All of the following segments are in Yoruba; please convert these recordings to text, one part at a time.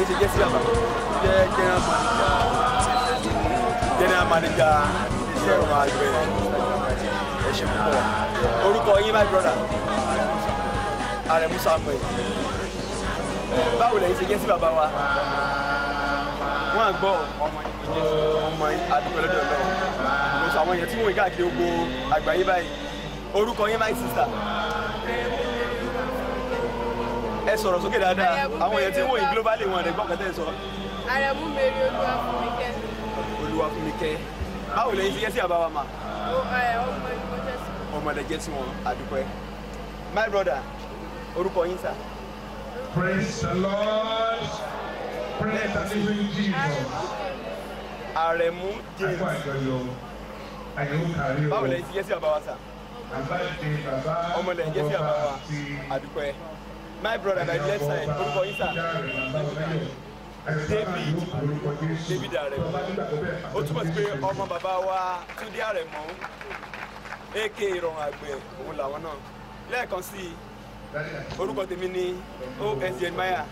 lẹ́yìn ṣe jẹ́ sí àbá jẹ́ general manager. General manager. Iṣẹ́ ìrọ̀rùn àgbẹ̀ ẹ ṣe púpọ̀. Orúkọ yín my brother. Arẹ̀mú Samuel. Báwo lẹ́yìn ṣe jẹ́ sí bàbá wa? Wọ́n á gbọ́ ọmọ adúgbò lọ́dọ̀ náà mo sọ àwọn èèyàn tí wọ́n ń káàkiri gbogbo àgbáyé báyìí. Orúkọ yín my sister ẹ sọ̀rọ̀ sókè dáadáa. Àwọn èèyàn tí wọ́n yìí globally wọn rẹ̀ gbọ́ kẹ́tẹ́ sọ. Àrẹ̀mú mèrè olúwa fún mi kẹ́. olúwa fún mi kẹ́ báwo lẹ́yìn ṣe jẹ́ sí àbáwá ma ẹ ọmọ ìmọ̀ jẹ́ sí. wọn àdúpẹ́ my brother orúkọ yín sá. Praise the Lord. Praise the living Jesus. Àrẹ̀mú James. Báwo lẹ́yìn ṣe jẹ́ sí àbáwá sá? Àbájáde bàbá ọmọdé jẹ́ sí àbáwá àdúpẹ́ my brother by the left side orúkọ yín sá. David David Àrẹ̀mú ó túmọ̀ sí pé ọmọ bàbá wa Túndé Àrẹ̀mú aka ìrọ̀rùn àgbẹ̀ òun làwọn náà. Lẹ́ẹ̀kan sí i orúkọ tèmi ní osn maya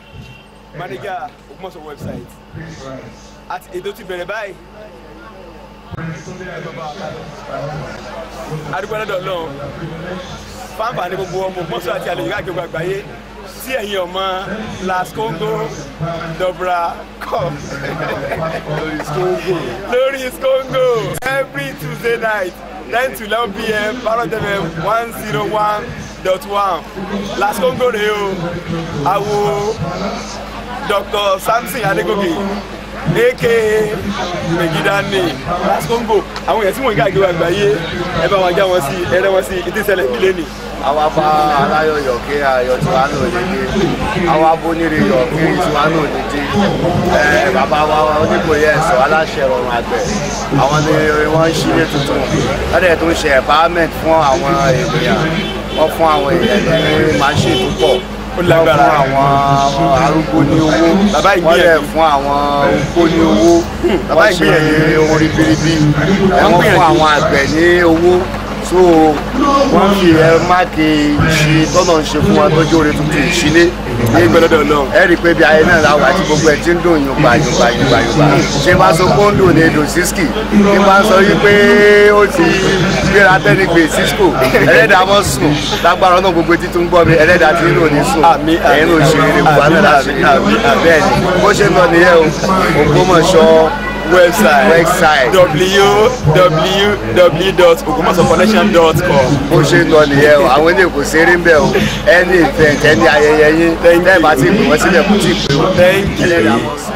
manager Ògbómọ̀ṣọ́ website. Àti ètò ti bẹ̀rẹ̀ báyìí. Adúgbò lọ́dọ̀ Ọlọ́run. Fáńfà ní gbogbo ọmọ Ògbómọ̀ṣọ́ àti àlejò káàkiri gbogbo àgbáyé tí ẹ̀yin ọmọ las congo dobra cup. Lórí congo every tuesday night ten to eleven pm parrot fm one zero one dot one. Las congo rèé o. Àwo dr samson adegoke aka megidani las congo. Àwọn èèyàn tí wọ́n ń káàkiri àgbáyé ẹ bá wọn já wọn sí ẹ rẹ wọn sí ìdí ìṣẹ̀lẹ̀ ìbílẹ̀ ni àwa bá aláyọ̀yọ̀ kí ayọ̀ tiwa náà lè dé àwa bóníire yọ̀ kí tiwa náà lè dé ẹ bàbá wa oníkòyè ẹ̀sọ́ aláṣẹ ọ̀run àgbẹ̀. Àwọn ni wọ́n ń ṣílé tuntun. Lọ́dẹ̀ tó ń ṣe empowerment fún àwọn ènìyàn. Wọ́n fún àwọn èèyàn ní machine tó pọ̀ Ó lágbára. àwọn arúgbó ní owó. Wọ́n dẹ̀ fún àwọn opó ní owó. Bàbá ìgbìyànjú. ohun ribiribi ẹ, wọ́n fún àwọn àgbẹ̀ ní owó so wọ́n fi ẹ máàkì ìṣe tọ́nà ń ṣe fún wa tọ́jú oore tuntun ìṣílé. Adúgbò lọ́dọ̀ Ọlọ́run. Ẹ rí i pé bí ayé náà láwọ àti gbogbo ẹ ti ń dùn yùngbà yùngbà yùngbà yùngbà. Ṣé bá sọ pé ó ń dùn ní èdò sísìkì kí bá sọ yí pé ó ti gbéra tẹ́nigbè sísìkò ẹlẹ́dàá mọ́ sùn. Lágbára náà gbogbo etí tó ń gbọ́ mi ẹlẹ́dàá ti ń ní sùn. Ẹ̀yin ló ṣe gbogbo àmín, àná láti bẹ́ẹ̀ ni bó ṣe ń lọ nìyẹn o Ògbómọ̀ṣọ́ website. Website. www.ogbomosoconnection.com bó ṣe lọ nìyẹn o àwọn ilé kò ṣeré ń bẹ̀ o. Ẹni event ẹni ayẹyẹ yín tẹ́ẹ̀ bá ti pè wọ́n sílẹ̀ kò tí ì pè wọ́n. Thank you. ẹlẹ́dàá mọ̀ sí.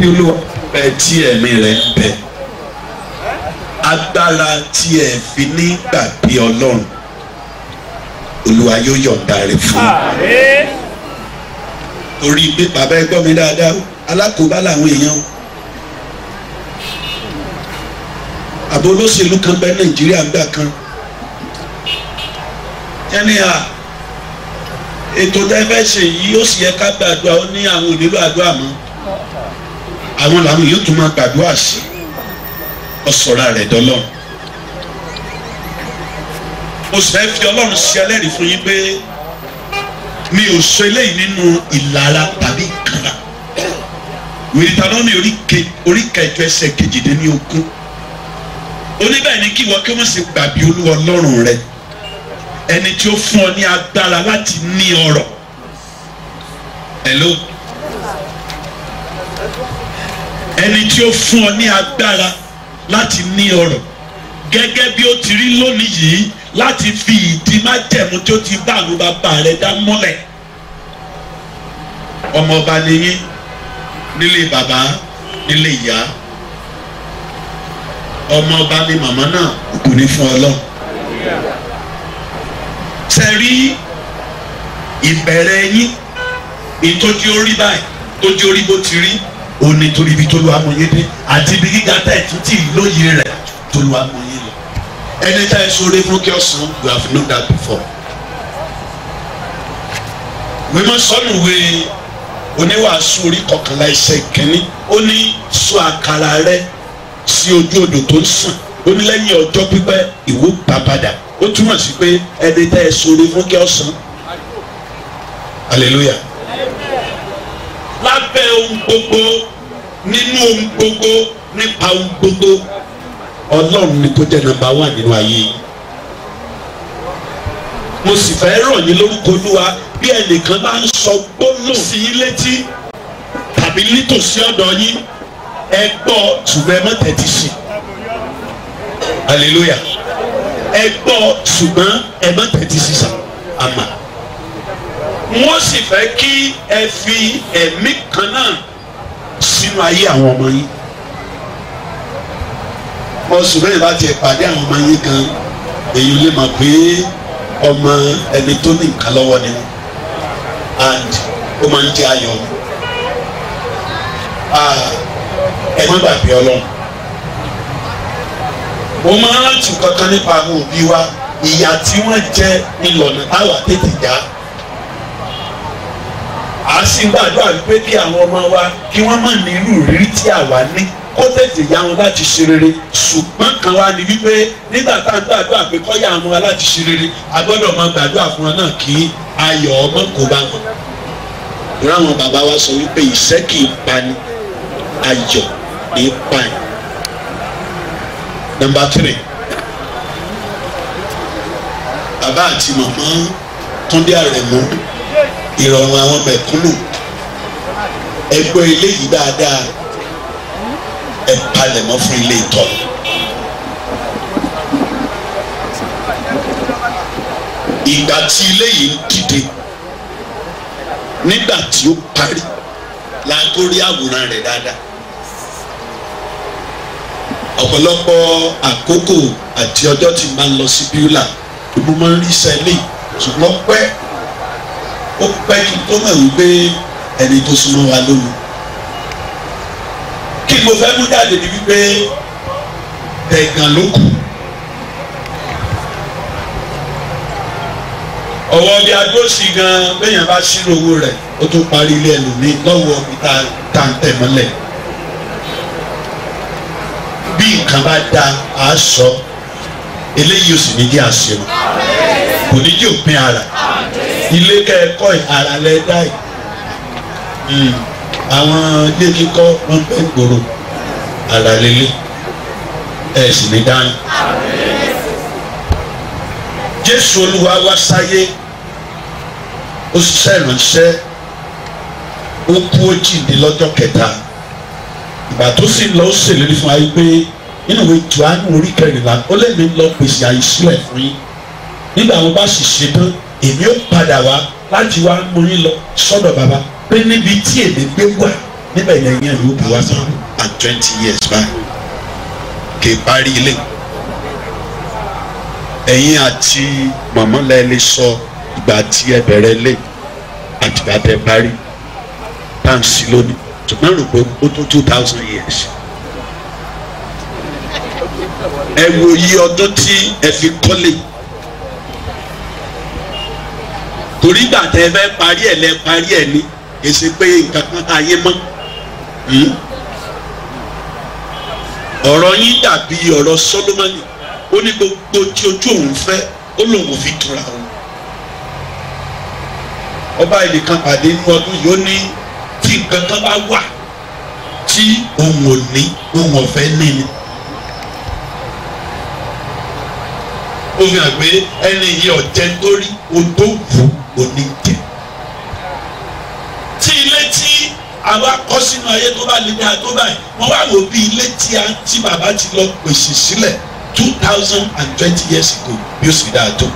bí olúwa bẹ tí ẹ̀mí rẹ̀ ń bẹ? Agbára tí ẹ fi ní gbàgbé ọlọ́run olúwa yóò yọ̀ǹda rẹ̀ fún. Un torí pé bàbá ẹ gbọ́ mi dáadáa o, alákòóbá làwọn èèyàn o àbò olóṣèlú kan bẹ nàìjíríà gbà kan. Yẹnni à ètò tẹ́ fẹ́ ṣe yìí ó sì yẹ ká gbàdúrà ó ní àwọn onílò àdúrà mọ́. Àwọn làwọn yóò tún máa gbàdúrà sí. Ọ̀sọ̀ra rẹ̀ dọ́lọ́ mo sì fẹ́ fi ọlọ́run ṣe ẹlẹ́rìí fún yín pé mi ò sọ eléyìí nínú ìlara tàbí ìkàrà wìrìtàlọ́nì orí kẹjọ ẹsẹ̀ kejìdínlógún oníbẹ̀ ni kí wọ́n kí wọ́n sì gbàgbé olúwa ọlọ́run rẹ. Ẹni tí ó fún ọ ní agbára láti ní ọrọ̀. Hello? Ẹni tí ó fún ọ ní agbára láti ní ọrọ̀. Gẹ́gẹ́ bí ó ti rí lónìí yìí láti fi ìdí májẹ̀mú tí ó ti bá àwọn bàbá rẹ̀ dá mọ́lẹ̀. Ọmọọba nìyí nílé bàbá nílé ìyá ọmọọba ni màmá náà kò ní fún ọlọ́run. Sẹ́rí ìbẹ̀rẹ̀ yín? Ìtọ́jú orí báyìí tójú orí bó ti rí òun ni torí ibi tó amòye dé àti ibi gíga tá ẹ̀ tún tì lóye rẹ̀ tó amòye lọ. Ẹni tá ẹ sọ̀rọ̀ fún kí ọ̀sán you have known that before. mímọ sọnù wé oníwàásù orí kọkànlá ẹsẹ̀ kínní ó ní sọ àkàrà rẹ sí ojú odò tó ń sàn. Ó lẹ́yìn ọjọ́ pípẹ́ ìwọ gbà padà. Ó túmọ̀ sí pé ẹni tá ẹ sọ̀rọ̀ fún kí ọ̀sán hallelujah. Lábẹ́ ohun gbogbo nínú ohun gbogbo nípa ohun gbogbo ọlọ́run ni kó jẹ́ nàmbà wà nínú ayé mo sì fẹ́ rọ̀ yín lórúkọ olúwa bí ẹnìkan bá ń sọ gbólóhùn sí yín létí tàbí nítòsí ọ̀dọ̀ yín ẹ gbọ́ ṣùgbọ́n ẹ má tẹ́tí sí. Hallelujah. Ẹ gbọ́ ṣùgbọ́n ẹ má tẹ́tí sí i àmà. Wọ́n sì fẹ́ kí ẹ fi ẹ̀mí kan náà sínú ayé àwọn ọmọ yín. Oṣù mẹ́rin bá tiẹ̀ pàdé àwọn ọmọ yín gan. Èyí lè mọ̀ pé ọmọ ẹni tó ní nǹkan lọ́wọ́ ni. And ó máa ń jẹ́ ayọ̀. Ni ẹ má gbàgbé ọlọ́run. Mo máa ń rántí kankan nípa àwọn òbí wa. Ìyà tí wọ́n jẹ ìlọ̀nà táwa tètè já a sì gbàdúrà wípé kí àwọn ọmọ wa kí wọ́n má ní irú ìrírí tí àwa ní kó tètè yá wọn láti ṣe rere. Ṣùgbọ́n kan wá ní wípé nígbà tá ń gbàdúrà pé kọ́ yá wọn láti ṣe rere a gbọ́dọ̀ máa gbàdúrà fún wọn náà kí ayọ̀ ọmọ kó bá wọn. ìran àwọn bàbá wa sọ wípé ìṣẹ́ kì í pani ayọ̀ ní pani. nọmba tírì bàbá àti màmá túndé àrẹ̀mú ìrọ̀rùn àwọn mẹ̀kúnnù ẹgbẹ́ eléyìí dáadáa ẹ palẹ̀mọ́ fún ilé ìtọ́. ìgbà tí ilé yìí ń dìde nígbà tí ó parí la tó rí àwòrán rẹ̀ dáadáa. Ọ̀pọ̀lọpọ̀ àkókò àti ọjọ́ tí máa ń lọ sí bíúlà mo máa ń rí sẹ́lẹ̀ ṣùgbọ́n pẹ́ ó pẹ́ kí n tó mọ̀ wípé ẹni tó súnmọ́ wa lónìí kí mo fẹ́ mú jáde ni wípé ẹ̀gàn ló kù. ọwọ́ bí adóòsì gan bẹ́yàn bá ṣírò owó rẹ̀ ó tún parí ilé ẹlòmíì lọ́wọ́ bí tá ń tẹ̀ mọ́lẹ̀. Bí nǹkan bá da á sọ. Eléyìí ò sì ní jẹ́ àṣírò kò ní jẹ́ òpin ara. Ilé kẹ́ẹ̀kọ́ ara lẹ́dá yìí àwọn ilé kíkọ́ wọn pẹ́ gbòòrò ara lélẹ̀. Ẹ̀ sì ní dáhùn. jésù olúwa wá sáyé. Ó ṣiṣẹ́ ìránṣẹ́. Ó kú ó jíǹde kẹta ìgbà tó sì lọ ó ṣèlérí fún yìí pé nínú ìwé Jòhánù orí kẹrìnlá ó lè mi lọ pèsè àyè sílẹ̀ fún yín. Nígbà wọn bá sì ṣe tán èmi ó padà wá láti wá mú yín lọ sọ́dọ̀ bàbá pé níbi tí èmi gbé wà níbẹ̀ yẹn yẹn yóò bí wá sí. And twenty years báyìí kì í parí ilé. Ẹ̀yin àti mọ̀mọ́ lẹ lè sọ ìgbà tí ẹ bẹ̀rẹ̀ lé àtìgbà tẹ parí. Táǹsì lónìí ṣùgbọ́n rò pé ó tó two thousand years. Ẹ wo iye ọdún tí ẹ fi kọ́lé. Torí gbà tẹ fẹ́ parí ẹ̀ lẹ parí ẹ̀ ní ṣe pé nǹkan kan ayé mọ́. Hmm? ọ̀rọ̀ yín dàbí ọ̀rọ̀ Sólómọ́nì. Ó ní gbogbo tí ojú òun fẹ́ ó lòun fi tura òun. Ọba ẹnìkan pàdé inú ọdún yìí ó ní tí nǹkan kan bá wà tí òun ò ní òun ọ̀fẹ́ ní ni ó fi hàn pé ẹni yìí ọ̀jẹ̀ torí ohun tó wù ú ní jẹ tí ilé tí àwa kọ́ sínú ayé tó bá lè dáa tó báyìí wọ́n wá wò bí ilé tí a tí bàbá ti lọ pèsè sílẹ̀ two thousand and twenty years ago bí ó sì dáa tó.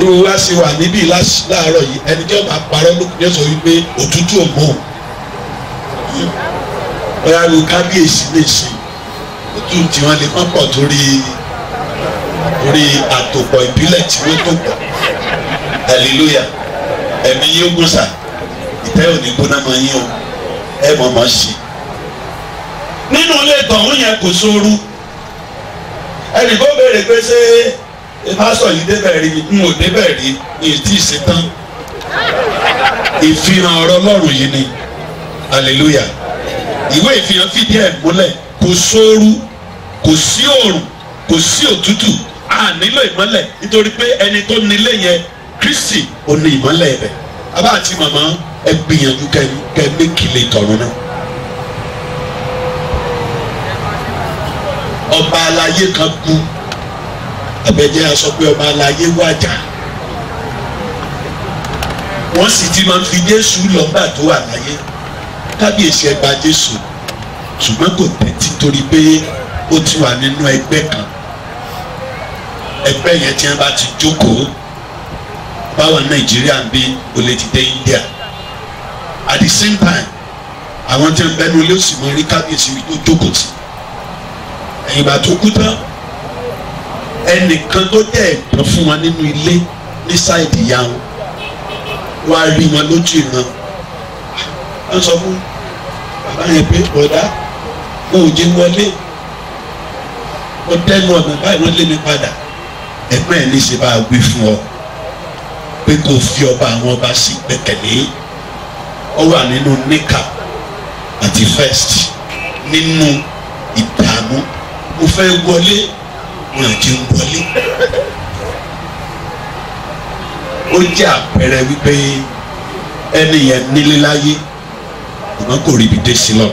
Irú wa ṣe wà níbí láàárọ̀ yìí ẹni tí wọ́n bá parọ́ ló kún yẹn sọ wípé òtútù ò mọ̀ bóyá lu kábíyèsí lè ṣe. Òtútù tí lè má pọ̀ torí torí àtòpọ̀ ìbílẹ̀ tí wọ́n tó pọ̀. Hallelujah. Ẹ̀mí yóò gùn sáà ìtẹ́ òní gbóná máa yín o. Ẹ mọ̀ mọ̀ sí. nínú ilé ìtọ̀hún yẹn kò sóoru. Ẹnì kó béèrè pé ṣé pásọ̀ yìí débẹ̀ rí n ò débẹ̀ rí ìtì ìṣetán ìfihàn ọ̀rọ̀ ọlọ́run yìí ni. Hallelujah. Ìwé ìfihàn fìdí ẹ̀ múlẹ̀. Kò sóoru kò sí òòrùn kò sí òtútù. A nílò ìmọ́lẹ̀ nítorí pé ẹni tó nílé yẹn Kristi ò ní ìmọ́lẹ̀ rẹ̀ abá àti màmá ẹ gbìyànjú kẹ mékìlè tọrọ náà ọba aláyé kan kú abẹjẹ a pé ọba aláyé wájà wọn sì ti máa fi jésù lọ́gbà tó wà láyé. Kábíyèsí ẹ jésù. Ṣùgbọ́n kò tẹ́tí torí pé ó ti wà nínú ẹgbẹ́ kan. Ẹgbẹ́ yẹn tí wọ́n bá ti jókòó. Báwa nàìjíríà ń bí o lè ti dé india. At the same time àwọn tí ń bẹnu ilé òsì mọ rí kábíyèsí tó jókòó sí. Ẹ̀yìn ìgbà tó kú tán ẹnìkan tó jẹ́ ẹ̀gbọ́n fún wọn nínú ilé ní sáìdì ìyá wọn wá rí wọn lójú ìran. Wọ́n sọ fún bàbá yẹn pé bọ̀dá wọn ò jẹ́ wọlé. Wọ́n tẹnu ọ̀nà báyìí wọ́n lé mi padà. Ẹ̀gbọ́n ẹ̀ ní ṣe bá gbé fún ọ pé kò fi ọba àwọn ọba sí gbẹ́kẹ̀lé. Ó wà nínú níkà àti first nínú ìdààmú. Mo fẹ́ wọlé wọn àti ń wọlé. Ó jẹ́ àpẹẹrẹ wípé ẹni yẹn nílé láyé ṣùgbọ́n kò ríbi dé sí lọ.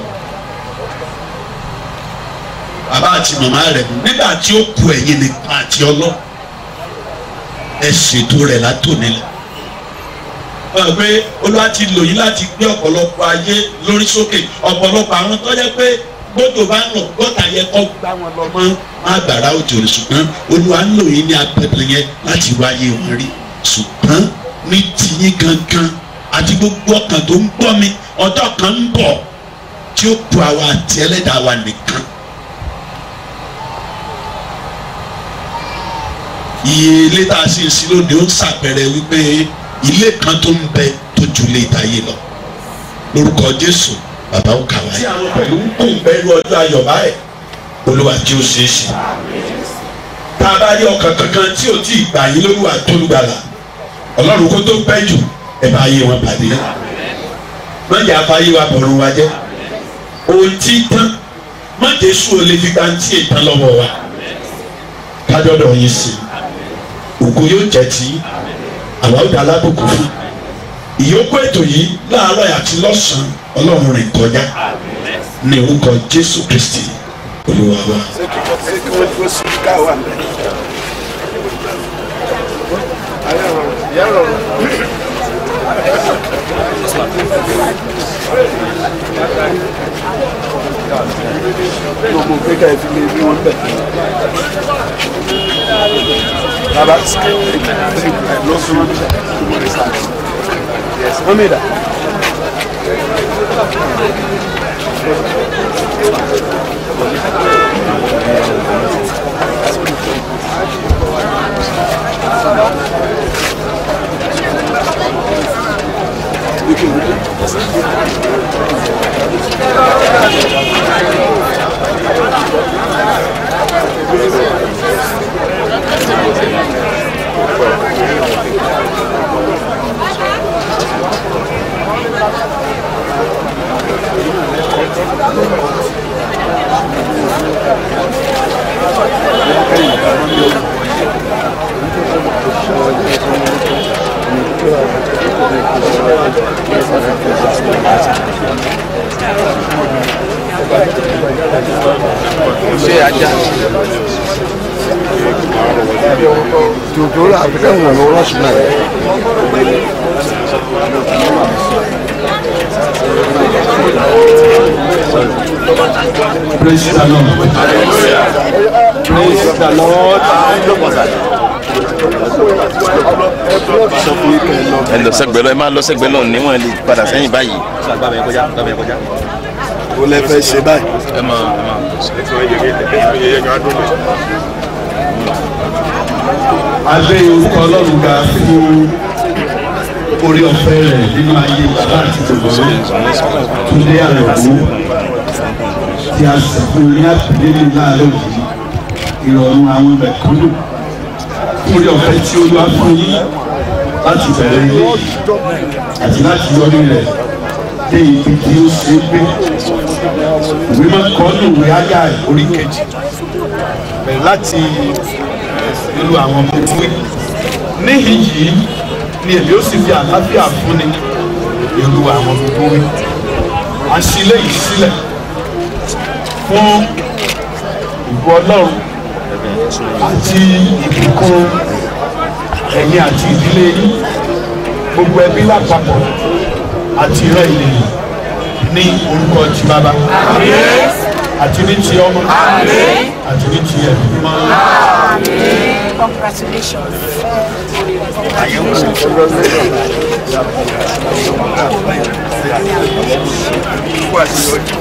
Bàbá àti màmá rẹ̀ nígbà tí ó ku ẹ̀yìn nìkan àti ọlọ́ọ̀ ẹ ṣètò rẹ̀ látòní lọ. wọ́n gbé olúwa ti lò yín láti gbé ọ̀pọ̀lọpọ̀ ayé lórí sókè. Ọ̀pọ̀lọpọ̀ àwọn tó pé gbọ́dọ̀ bá ń lọ gbọ́dọ̀ yẹ kọ́ gbá wọn lọ mọ́. Má gbàrà òjò ṣùgbọ́n olúwa ń lò yín ní agbẹ́bẹ̀ yẹn láti wáyé wọn rí. Ṣùgbọ́n ní tiyín gangan àti gbogbo ọkàn tó ń gbọ́ mi ọjọ́ kan ń bọ̀ tí ó bu àwa àti ẹlẹ́dàá wa nìkan. Iye ilé tá a sì ń sí lónìí ó ń ṣàpẹẹrẹ wípé ilé kan tó ń bẹ tó ju ilé ìtayé lọ. Lórúkọ jésù bàbá ó kà tí àwọn pẹ̀lú ń ìbẹ́rù ọjọ́ ayọ̀ báyìí olúwa tí ó ṣeé ṣe. tá a bá rí ọkàn kankan tí ò tí gbà yín lórúwà tó lùgbàlà ọlọ́run kó tó pẹ́ jù ẹ bá yé wọn pàdé. má afáyé wa bọ̀rùn wa jẹ́. Ohun tí tán má jésù ò lè fi gbàǹtí ìtàn lọ́wọ́ wa. Kájọ́dọ̀ yín sí. I ògo yóò jẹ ti àwa ó da alábòkú fún. Ìyókù ètò yìí láàárọ̀ àti lọ́sàn-án ọlọ́run rìn kọjá ní orúkọ jésù kristi olúwa wa. dà. Ṣé ajá. Tòótọ́ àfikẹ́ wọn ló rọ́ọ̀ṣì náà. Praise the lord praise the lord ẹ lọ sẹgbẹ lọ ẹ máa lọ sẹgbẹ lọ níwọn lè padà sẹ́yìn báyìí. ó lẹ fẹ́ ṣe báyìí. ẹ máa ẹ máa. adé orúkọ ọlọ́run ga fún orí ọ̀fẹ́ rẹ̀ nínú ayé bàbá àti rẹ̀ túndé àrẹ̀wò tí a sì fún ní àpèlélẹ̀ láàárọ̀ yìí ìrọ̀rùn àwọn mẹ̀kúnnù orí ọ̀fẹ́ tí olúwa fún yín láti bẹ̀rẹ̀ ilé àti láti yọrí rẹ̀ dé ibi tí ó ṣe é gbé. Ìwé máa ń kọ́ ní ìwé áyá orí kejì. Láti ìlú àwọn ọmọ ìwé níhìn yìí ni èmi ó sì fi àlàáfíà fúnni ìlú àwọn ọmọ ìwé àṣìlẹ yìí sílẹ̀ fún ìbú ọlọ́run àti ìbùkún ẹ̀yin àti ìdílé yín gbogbo ẹbí lápapọ̀ àti ìran ènìyàn ní orúkọ ti bàbá àti ní ti ọmọ àti ní ti ẹ̀mí mímọ́. Congratulations.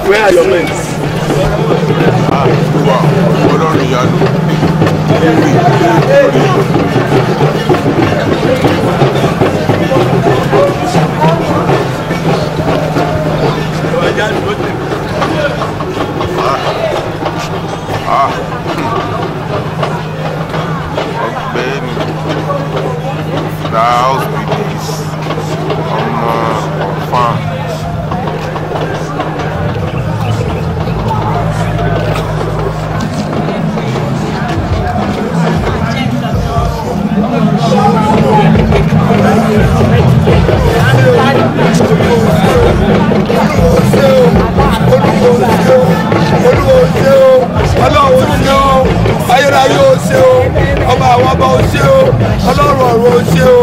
Where are your men. House buildings ọmọ ọ̀fàn. olúwo ṣe o ọlọ́run ṣe o ayérayé o ṣe o ọba àwọn ọba o ṣe o ọlọ́run ọ̀run o ṣe o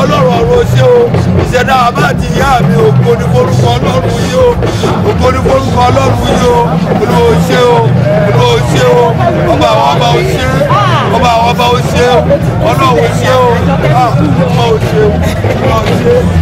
ọlọ́run ọ̀run o ṣe o. Ìṣẹ̀dá àbá àti ìyá mi ògo ní forúkọ ọlọ́run yìí o ògo ní forúkọ ọlọ́run yìí o. Olúwo ṣe o olúwo ṣe o ọba àwọn ọba o ṣe ọba àwọn ọba o ṣe o ọlọ́run ṣe o. Ah, ọba o ṣe o ọba o ṣe. o.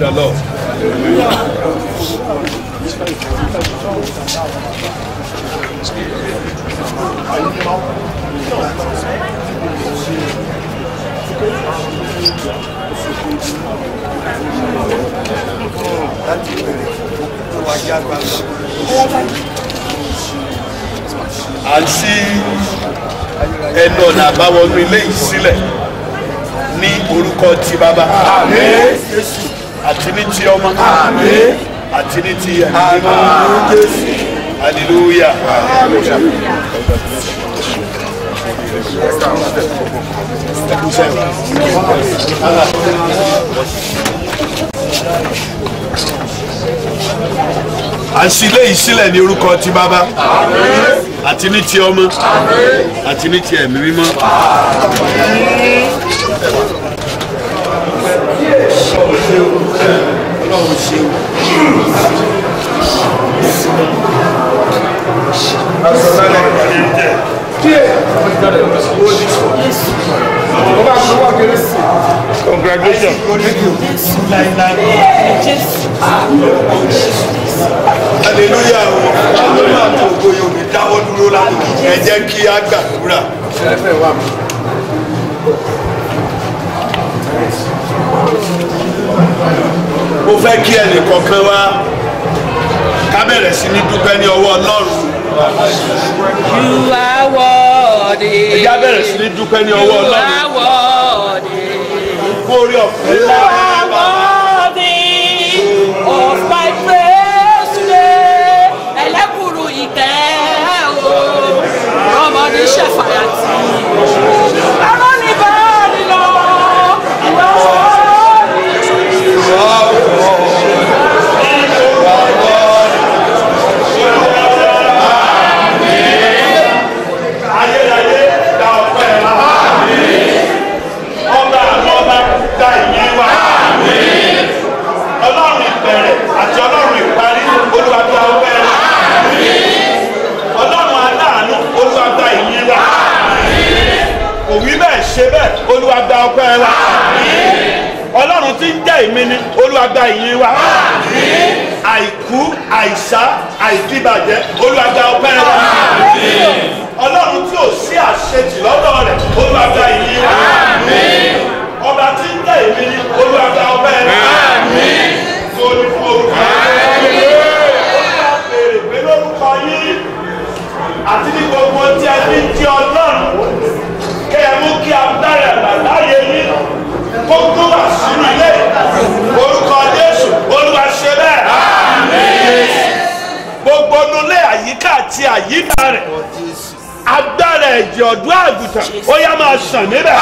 the lord. láti bẹ̀rẹ̀ tó wá já gbangba. à ń ṣí ẹnu ọ̀nà àbáwọnú ilé yìí sílẹ̀ ní orúkọ ti bàbá àti ní ti ọmọ. Àti ní ti ẹ̀mí. Mímọ́ hallelujah. à ń sílé yìí sílẹ̀ ní orúkọ ti bàbá. Àti ní ti ọmọ. Àti ní ti ẹ̀mí mímọ́. Ọlọ́run ṣeun. Congratulations. hallelujah o ọlọ́run àti ògo yóò ní dáwọ́ dúró lánàá ẹ jẹ́ kí á gbàdúrà. Mo fẹ́ kí ẹnì kọ̀ọ̀kan wá ká bẹ̀rẹ̀ sí ní dúpẹ́ ní ọwọ́ ọlọ́run. You are worthy. ẹ já bẹ̀rẹ̀ sí ní dúpẹ́ ní ọwọ́ You ọlọ́run. are worthy. orí ọ̀fẹ́ You ọpẹ́ wa. ọlọ́run tí ń jẹ́ ìmí ni olúwa gba ìyìn wa. àìkú àìsá àìdíbàjẹ́ olúwa gba ọpẹ́ wa ọlọ́run tí ò sí àṣetì lọ́dọ̀ rẹ̀ olúwa ìyìn wa. ọba tí ń tẹ̀ èmi ni àyíká rẹ̀. Agbára ẹ̀jẹ̀ ọ̀dọ́ àgùntàn ó yá máa sàn níbẹ̀.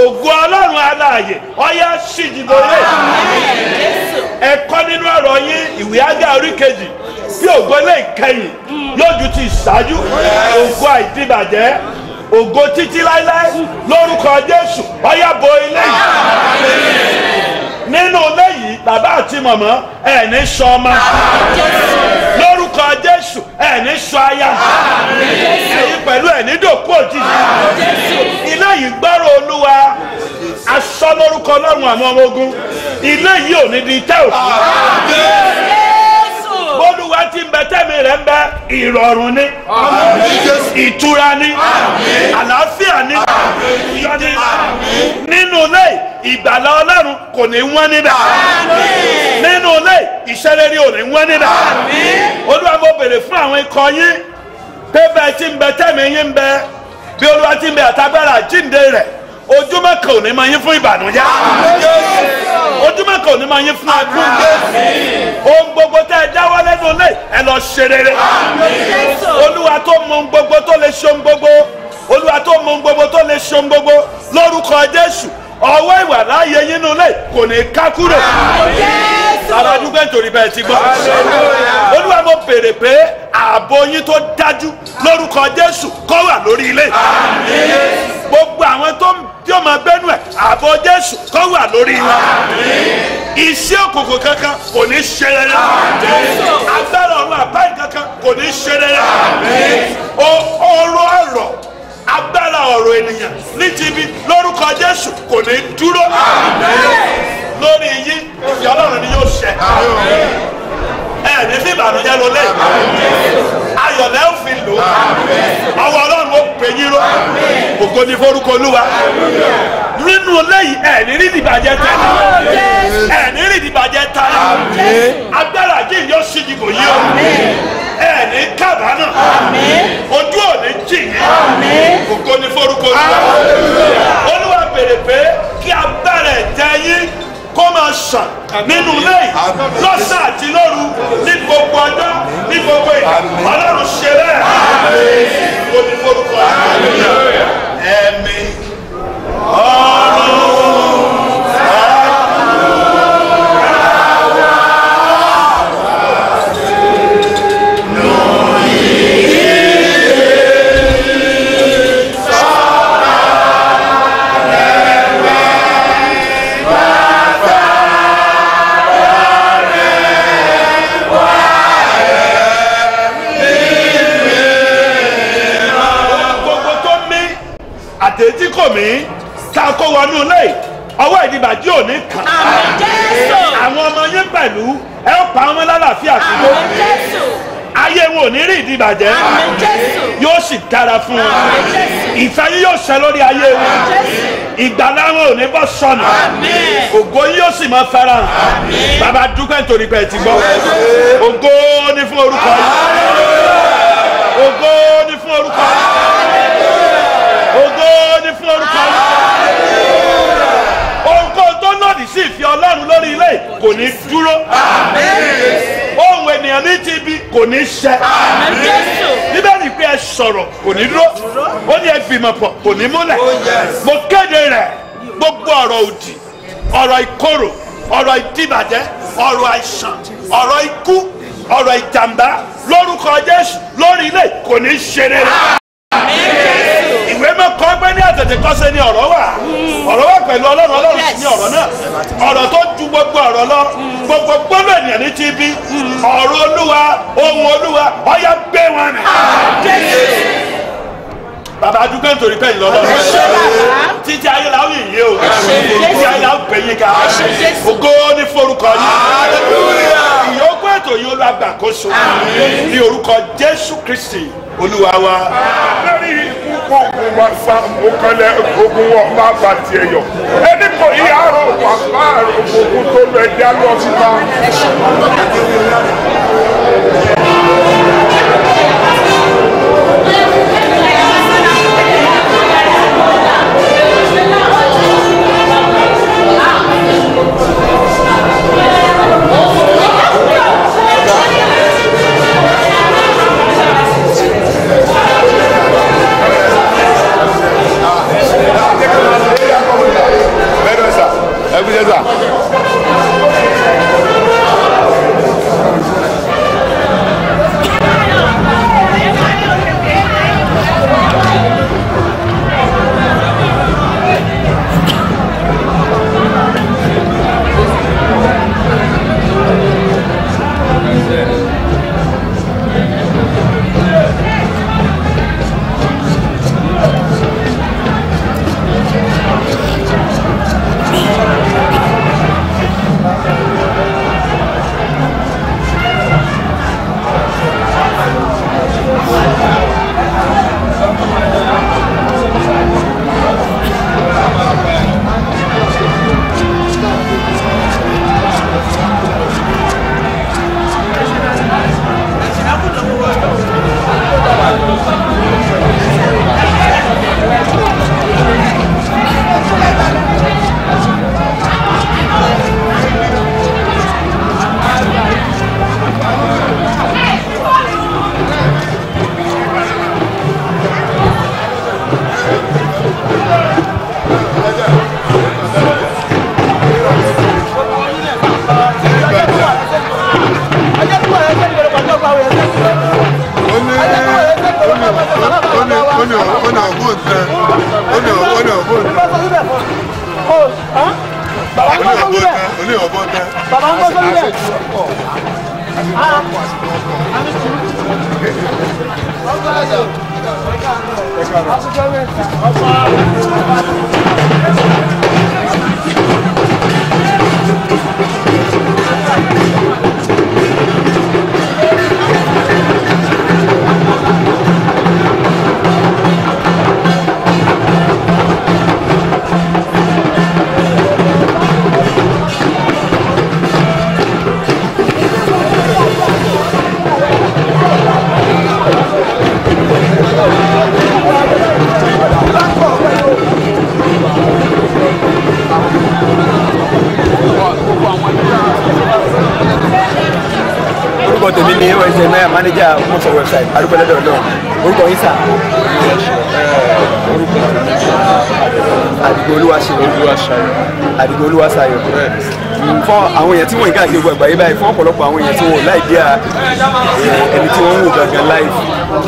ògo ọlọ́run aláàyè ó yá ṣìjìbò rẹ̀. ẹ̀kọ́ nínú ọ̀rọ̀ yín ìwé ágá orí kejì bí ògo lè kẹyìn yóò ju ti ìṣáájú. Ògo àìdíbàjẹ́ ògo títí láéláé lórúkọ jésù ó yá bo ilé. Yìí nínú ilé yìí bàbá àti mọ̀mọ́ ẹ̀ ní sọ ọmọ jésù ẹ̀ ní sọ aya. Ẹ̀yin pẹ̀lú ẹ̀ ní dòkú òjijì ilé yìí gbọ́rọ̀ olúwa. Aṣọ lórúkọ ọlọ́run àwọn ọmọ ogun. Ilé yìí ò ní di tẹ́ òkú bólúwa ti ń bẹ tẹ́mi rẹ̀ ń bẹ ìrọ̀rùn ni. Ìtura ni. Àlàáfíà ni. Ìdí nínú ilé ìgbàlá ọlọ́run kò ní wọ́n níbẹ̀. Nínú ilé ìṣẹ́rẹ́rí ò ní wọ́n níbẹ̀. Olúwa mo bèrè fún àwọn ikọ̀ yín. Pé bẹ́ẹ̀ tí ń bẹ tẹ́mi yín ń bẹ. Bí olúwa ti ń bẹ àtagbára jíǹde rẹ̀. Ojúmọ́ kan ò ní máa yín fún ìbànújẹ́. Ojúmọ́ kan ò ní máa yín fún ẹkún lọ ṣe rere olúwa tó mọ ohun gbogbo tó lè ṣe ohun gbogbo. Olúwa tó mọ ohun gbogbo tó lè ṣe ohun gbogbo. Lórúkọ jésù ọwọ́ ìwà láàyè yín ilé kò ní ká kúrò. Bàbá dúpẹ́ nítorí bẹ́ẹ̀ ti gbọ́. Olúwa mo béèrè pé ààbò yín tó dájú lórúkọ jésù kó wà lórí ilé gbogbo àwọn tó tí ó máa gbẹ́nu ẹ̀ ààbò jésù kó wà lórí wọn. Iṣẹ́ òkùnkùn kankan kò ní ṣe rere. Agbára ọ̀run àbáyé kankan kò ní ṣe rere. Ọ̀rọ̀ ọ̀rọ̀ agbára ọ̀rọ̀ ènìyàn ní ti ibi lórúkọ jésù kò ní dúró. Lórí yín ìfẹ́ ọlọ́run ni yóò ṣẹ. Ẹ ní fi ìbànújẹ́ ló lé ayọ̀lẹ́ ò fi lò ọwọ́ ọlọ́run ó pè yín ró. Ògo ní forúkọ olúwa. Nínú léyìí ẹ ní rí ìdìbàjẹ́ tẹ́lẹ̀ ẹ ní rí ìdìbàjẹ́ tẹ́lẹ̀ agbára yìí yóò ṣí ìdìbò yìí o. Ẹ ní kábàánà. Ojú ò ní jì yín. Ògo ní forúkọ olúwa. Olúwa béèrè pé kí agbára ẹ̀jẹ̀ yín kó máa sàn nínú ilé lọ́sàn àti lóru ní gbogbo ọjọ́ ní gbogbo ìgbà. Ọlọ́run ṣe bẹ́ẹ̀. Kò ní forúkọ ẹ̀mí. Ọlọ́run. Àtẹ̀tí kò mí kó wọnú ilé ọwọ́ ìdìbàjẹ́ ò ní kàn. àwọn ọmọ yín pẹ̀lú ẹ ó pa ọmọ lálàáfíà síbò ayé wọn ò ní rí ìdìbàjẹ́ yóò sì dára fún wọn. Ìfẹ́ yín yóò ṣẹ lórí ayé wọn. Ìgbàlá wọn ò ní bọ́ sọnù. Ògo yín yóò sì máa fẹ́ràn bàbá dúpẹ́ nítorí pé ẹ ti gbọ́. Ògo ní fún orúkọ yìí ògo ní fún orúkọ yìí ògo ní fún orúkọ yìí ohunkóhun tó lòdì sí ìfẹ́ ọlọ́run lórí ilé kò ní dúró. Ohun ènìyàn ní ti ibi kò ní ṣẹ. Bíbélì pé ẹ sọ̀rọ̀ kò ní dúró. Ó ní ẹ gbìmọ̀ pọ̀ kò ní múlẹ̀. Mo kéde rẹ̀. Gbogbo ọ̀rọ̀ òdì ọ̀rọ̀ ìkorò ọ̀rọ̀ ìdìbàjẹ́ ọ̀rọ̀ àìsàn ọ̀rọ̀ ikú ọ̀rọ̀ ìjàmbá lórúkọ jésù lórí ilé kò ní ṣe rere ìwé mẹ́kọ́ pé ní àtẹ̀tẹ̀ kọ́sẹ́ ni ọ̀rọ̀ wà. Ọ̀rọ̀ wà pẹ̀lú ọlọ́run ọlọ́run sì ní ọ̀rọ̀ náà. Ọ̀rọ̀ tó ju gbogbo ọ̀rọ̀ lọ gbogbo gbọ́dọ̀ ènìyàn ní ti bí. Ọ̀rọ̀ olúwa ohun olúwa ọ̀yà gbé wọn nì. bàbá dúpẹ́ nítorí pé ìlọ́lọ́ títí ayé la ó yìn yé o. Títí ayé la ó pè yín ká ògo ní forúkọ yín. Ìyókù ètò yìí olú agbàkóso ní orúkọ jésù kristi olúwa wa. lórí ikú kókun wa sa òkànlẹ̀ ogun wọn má ba tiẹ̀ yọ ẹni kò yí àrò wà láàárín ogun tó lọ ẹjẹ́ á lọ síta.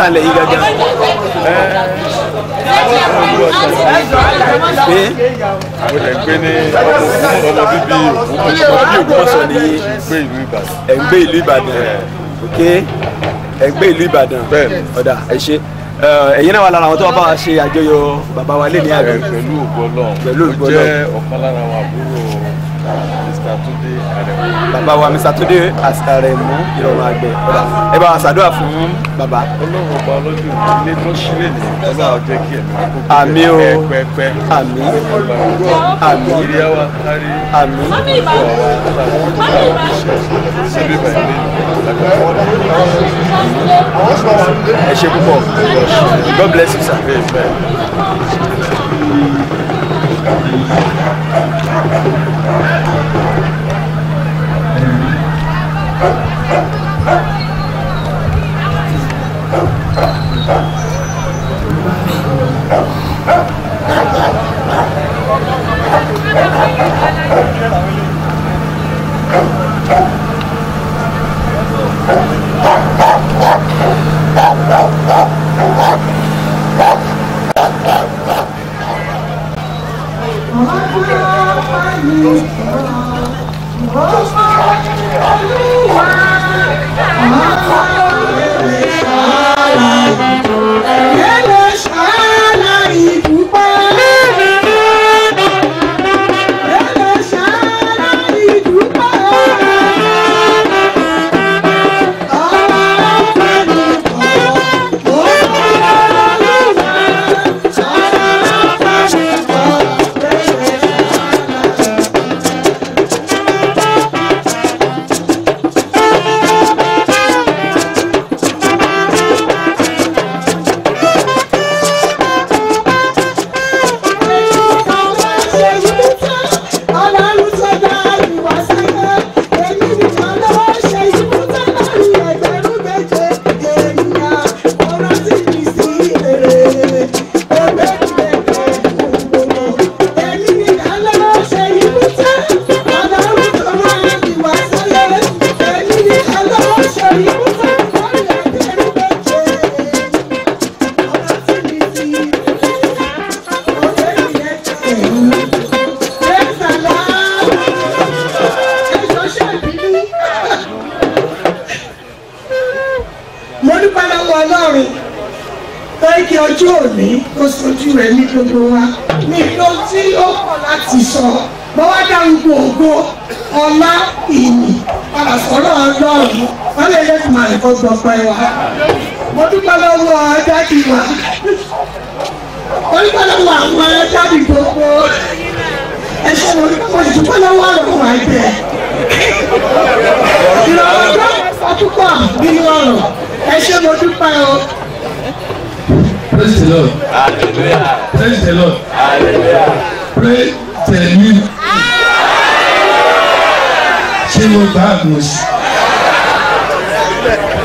Tálẹ̀ yín gangan. pé mo lè gbé ní ọmọ bíbí Ògbómọ̀ṣọ́ ní ẹ̀ ń gbé ìlú Ìbàdàn. Ok. Ẹ̀ ń gbé ìlú Ìbàdàn. Ọ̀dà ẹ ṣe ẹ̀yin náà wà lára àwọn tó bá wa ṣe àjọyọ̀ bàbá wa lé ní àgbẹ̀ pẹ̀lú náà Pẹ̀lú jẹ́ ọ̀kan lára àwọn àbúrò Mr. Túndé Àrẹ̀mú. Bàbá wa Mr. Túndé Àrẹ̀mú ìrọ̀rùn àgbẹ̀. Ẹ bá wa ṣàdúrà fún bàbá. ọlọ́run ọba ọlọ́dún ilé tó ṣílẹ̀ ní ọlọ́run jẹ́ kí ẹ̀mí kó gbé Àmín o. àmì síbí báyìí ẹ ṣe púpọ̀. God bless you sir. Oh, mo gbogbo wa ló tí ó kọ̀ láti sọ. Mo wá dárúgbó ògo ọlá ìyìn padà sọ́rọ̀ ọlọ́run. Wọ́n lè lè máa ẹ̀kọ́ gbọ̀pẹ́ wa. Mo dúpẹ́ lọ́wọ́ dádì wa. Mo dúpẹ́ lọ́wọ́ àwọn dádì gbogbo. Ẹ ṣe mo dúpẹ́ lọ́wọ́ ọ̀rọ̀ wa ẹgbẹ́ ìrọ̀lọ́ tó sọ púpọ̀ nínú ọ̀rọ̀. Ẹ ṣe mo dúpẹ́ o. Praise the Lord. Hallelujah. Praise the Lord. Hallelujah. Praise the Lord. Ṣé mo bá àgùn sí?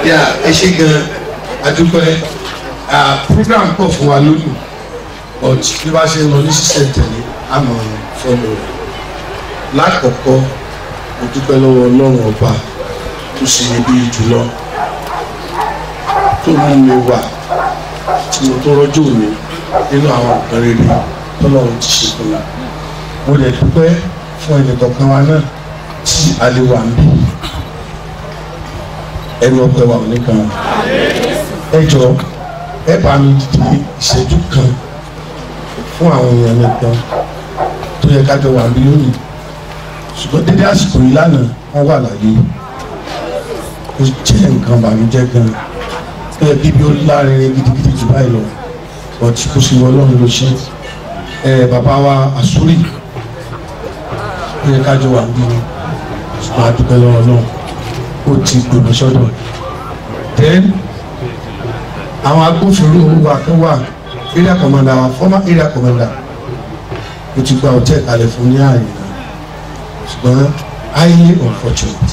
Yà ẹ ṣe gan adúpẹ́ program pọ̀ fún wa lónìí but bí wàá ṣe lọ ní ṣíṣẹ́ tẹ̀lé àmọ́ fọ́lọ́ rẹ̀. Lákọ̀ọ́kọ́ mo dúpẹ́ lọ́wọ́ Ọlọ́run ọba tó ṣe iyebíye jùlọ tó mú mi wà tí mo tó rọ́jò mi nínú àwọn nǹkan rere tọ́lọ́run ti ṣe fún mi. mo lè dúpẹ́ fún ẹnìkọ̀ọ̀kan wa náà tí a lè wà níbí. Ẹnu ọpẹ́ wa ò ní kan. Ẹ jọ ẹ bá mi dìde ìṣẹ́jú kan fún àwọn èèyàn nìkan tó yẹ kájọ wà níbí lónìí. Ṣùgbọ́n dédé àsìkò yìí lánàá wọ́n wà láyé. Ó jẹ́ nǹkan bàmíjẹ́ gan-an ẹ bíbí ó lárinrin gidigidi jù báyìí lọ. Ọtí kò sí wọn lọ́run ló ṣe. Ẹ bàbá wa àsúrì yẹ kájọ wà níbí. Ni ṣùgbọ́n a dúpẹ́ lọ́wọ́ náà ó ti gbòòrò sọ́dọ̀ then àwọn agbófinró wa kan wà. Area commander wa former area commander. Ó ti gba hotel kalẹ̀ fún ní náà ṣùgbọ́n highly unfortunate.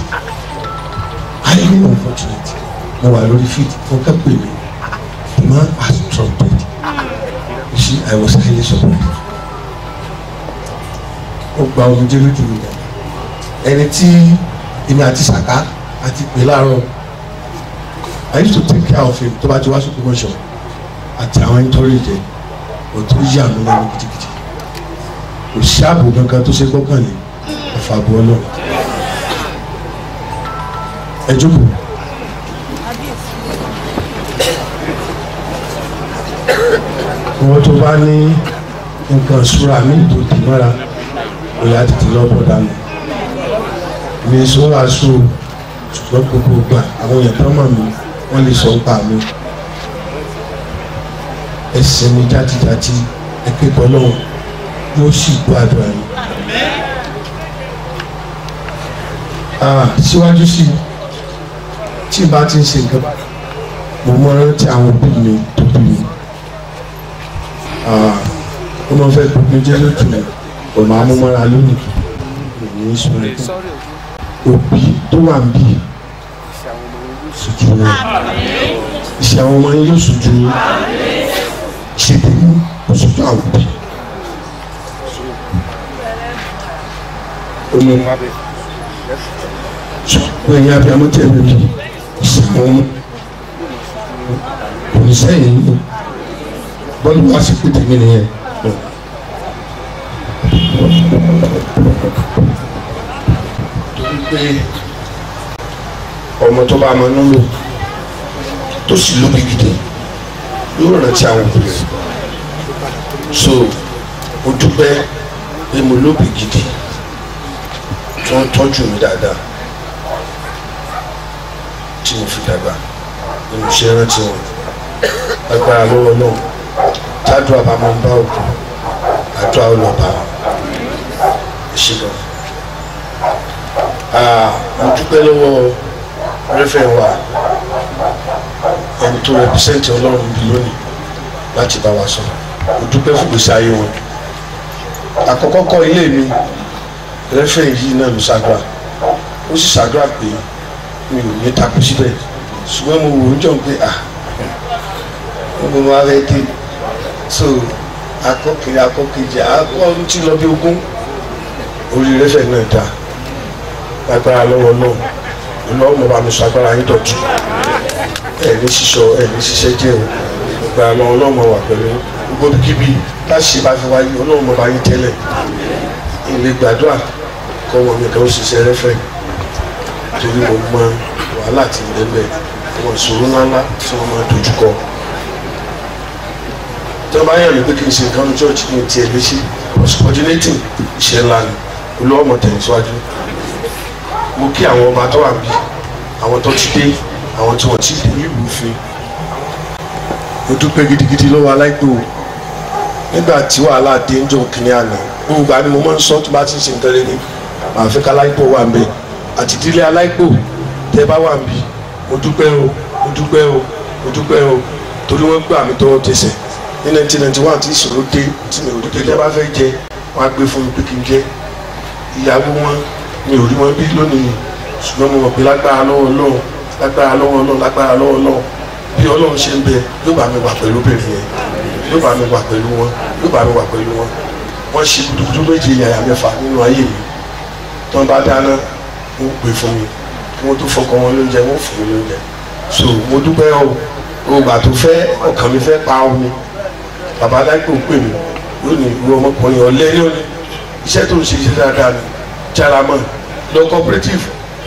Highly unfortunate mo wà lórí feed fún kápẹ́ mi the man has trumped you see I was highly surprised. Ó gba omijé lójú mi ẹni tí èmi àti sàká àti pè láàárọ̀. I used to take care of him tó bá ti wá sókè mọ́ṣọ́ àti àwọn ẹni tó rí jẹ. Òtún yà mí lẹ́nu gidigidi. Kò sí ààbò kankan tó ṣe gbọ́kànlé. Àfààbò ọlọ́run. Ẹ jókòó. Wọ́n tó bá ní nǹkan ṣúra mi tó dì mọ́ra òyà tètè lọ́bọ̀ dànù. Mi sọ wàásù ṣùgbọ́n gbogbo gbà àwọn èèyàn tó mọ̀ mí wọ́n lè sọ pa mi. Ẹsẹ̀ mi játijáti ẹ̀kẹ́ bọ́lọ́ yóò sì gbọ́ àdúrà yìí. síwájú sí tí n bá ti ń ṣe nǹkan mo mọ rántí àwọn òbí mi tó bí mi wọ́n máa fẹ́ gbogbo jẹ́ lójú mi ọ̀nà amúmọ́ra lónìí ní ìṣúná òbí tó wà ń bí. Sojú wọn iṣẹ́ àwọn ọmọ yín yóò sojú yín ṣe tèmi kò sojú àwọn òbí. ọmọ ṣùgbọ́n ẹ̀yin abiyamọ tẹ̀ mí bí iṣẹ́ àwọn ọmọ kò ní sẹ́yìn yín bọ́ọ̀lù wá sí pété mi nìyẹn. torí pé ọmọ tó bá mọ nílò tó sì lóbi gidi yóò rántí àwọn òbí rẹ̀. So mo dúpẹ́ pé mo lóbi gidi tí wọ́n tọ́jú mi dáadáa tí mo fi dàgbà ni mo ṣe rántí wọn. Agbára lọ́wọ́ náà tádùá bá máa ń bá òkú àdúrà ṣe gan mo dúpẹ́ lọ́wọ́ rẹ́fẹ̀ wa. Ẹni tó rẹpísẹ́ǹtì ọlọ́run bí lónìí láti bá wa sọ̀rọ̀ mo dúpẹ́ fún gbèsè ayé wọn àkọ́kọ́ kọ́ ilé mi rẹ́fẹ̀ yìí náà ló ṣàdúrà ó sì ṣàdúrà pé mi ò ní takú síbẹ̀ ṣùgbọ́n mo wò ó jọ̀ pé à mo máa fẹ́ dé so akọ́kiri akọ́kejì akọ́ ti lọ bí ogún orí rẹ́fẹ̀ náà dáa lágbára lọ́wọ́ náà ìlọ́wọ́ mo bá mi sọ agbára yín dọ̀tún ẹ̀ ní sísọ ẹ̀ ní ṣiṣẹ́ jẹ́ o. Lọ́wọ́ náà mo wà pẹ̀lú gbogbo kíbi láti ṣe bá fi wáyé ọlọ́run mo bá yín tẹ́lẹ̀. Ilé gbàdúrà kọ́ wọn mi kan ó ṣiṣẹ́ rẹ́fẹ̀. Torí mo mọ wàhálà tí ń lẹ́lẹ̀ wọn ìṣòro ńláńlá tí wọ́n máa dojú kọ tí wọ́n bá pé kí n ṣe nǹkan ní church ní tiẹ̀ léṣe coordinating iṣẹ́ ńlá ni. Olówó mọ̀ tẹ̀síwájú mo kí àwọn ọba tó wà bí àwọn tó ti dé àwọn tí wọ́n ti dé. Nílùú òfin mo dúpẹ́ gidigidi lọ́wọ́ aláìpẹ́ o. Nígbà tí wàhálà dé ń jọ kìnìún àná gbogbo àni mo máa ń sọ tó bá ti ń ṣe nǹkan rere màá fẹ́ ká aláìpẹ́ wà ń àti ìdílé aláìpẹ́ tẹ́ bá wà ń mo dúpẹ́ o mo dúpẹ́ o mo dúpẹ́ o. Torí wọ́n gbà mí tọwọ́ tẹsẹ̀ ní nineteen ninety one tí ìṣòro dé tí mi ò rí tẹ́ bá fẹ́ jẹ wọ́n á gbé fún mi pé kí n jẹ. Ìyàwó wọn mi ò rí wọn bí lónìí. Ṣùgbọ́n mo mọ̀ pé lágbára lọ́wọ́ Ọlọ́run lágbára lọ́wọ́ Ọlọ́run lágbára lọ́wọ́ Ọlọ́run. Bí Ọlọ́run ṣe ń bẹ yóò bá mi wà pẹ̀lú obìnrin yẹn. Yóò bá mi wà pẹ̀lú wọn yóò bá mi wà pẹ̀lú wọn. Wọ́n ṣe gudugudu méje yàyà mẹ́fà nínú ayé mi. Tí wọ́n bá dáná wọ́n pè fún mi. Kí wọ́n tó fọkàn wọn lóúnjẹ wọ́n fún mi lóúnjẹ. So mo dúpẹ́ o. Ògbà tó fẹ́ ọkàn mi fẹ́ pa omi bàbá aláìpẹ́ ò pè mí lónìí ìwọ ọmọkùnrin ọ̀lẹ́ lónìí iṣẹ́ tó ń ṣe iṣẹ́ dáadáa ni. Jaramọ lọ cooperative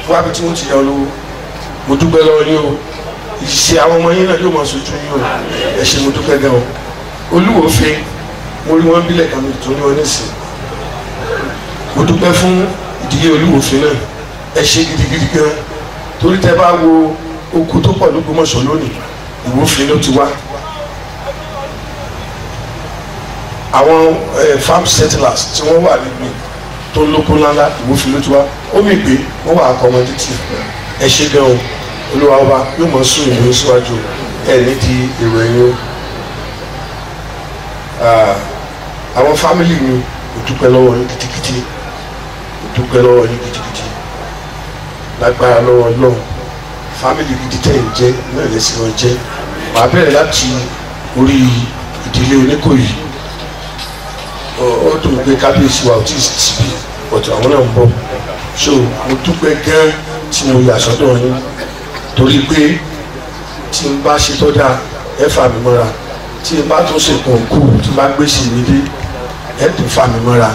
wá bí tí wọ́n ti yọ lówó. Mo dúpẹ́ lọ́wọ́ yín o. Ìṣe àwọn ọmọ yín náà yóò máa sojú yín o. Ẹ ṣé mo dúpẹ́ gan o. Olúwo fi mo rí wọn bílẹ̀ kan tó ní wọn nísìn. Mo dúpẹ́ fún ìdílé olúwo náà. Ẹ ṣé gidigidi gan. Torí tẹ bá wo oko tó pọ̀ lÓgbómọ̀ṣọ́ lónìí ìwòfin ló ti wá àwọn farm settlers tí wọ́n wà níbi tó lóko ńláńlá ìwòfin ló ti wá ó mì pé wọ́n wà accommodative. Ẹ ṣé gan o. Olúwa ọba yóò mọ sún ìlú síwájú ẹ ní di èrò ẹ̀yìn o. Àwọn fámìlì mi ò dúpẹ́ lọ́wọ́ yín gidigidi. Ò dúpẹ́ lọ́wọ́ yín gidigidi. Lágbára lọ́wọ́ náà fámìlì gidi tẹ̀ ń jẹ́ náà lẹ́sìn wọn jẹ́. Màá bẹ̀rẹ̀ láti orí ìdílé oníkòyí ó dùn pé kábíyèsí wa ò tí ì síbi ọ̀tọ̀ àwọn náà ń bọ̀. So mo dúpẹ́ gan tí mo yà sọ́dọ̀ yín torí pé tí n bá ṣe tọ́ da ẹ fà mí mọ́ra. Tí n bá tún ṣe kọ̀ọ̀kù tí n bá gbé sí mi dé ẹ tún fà mí mọ́ra.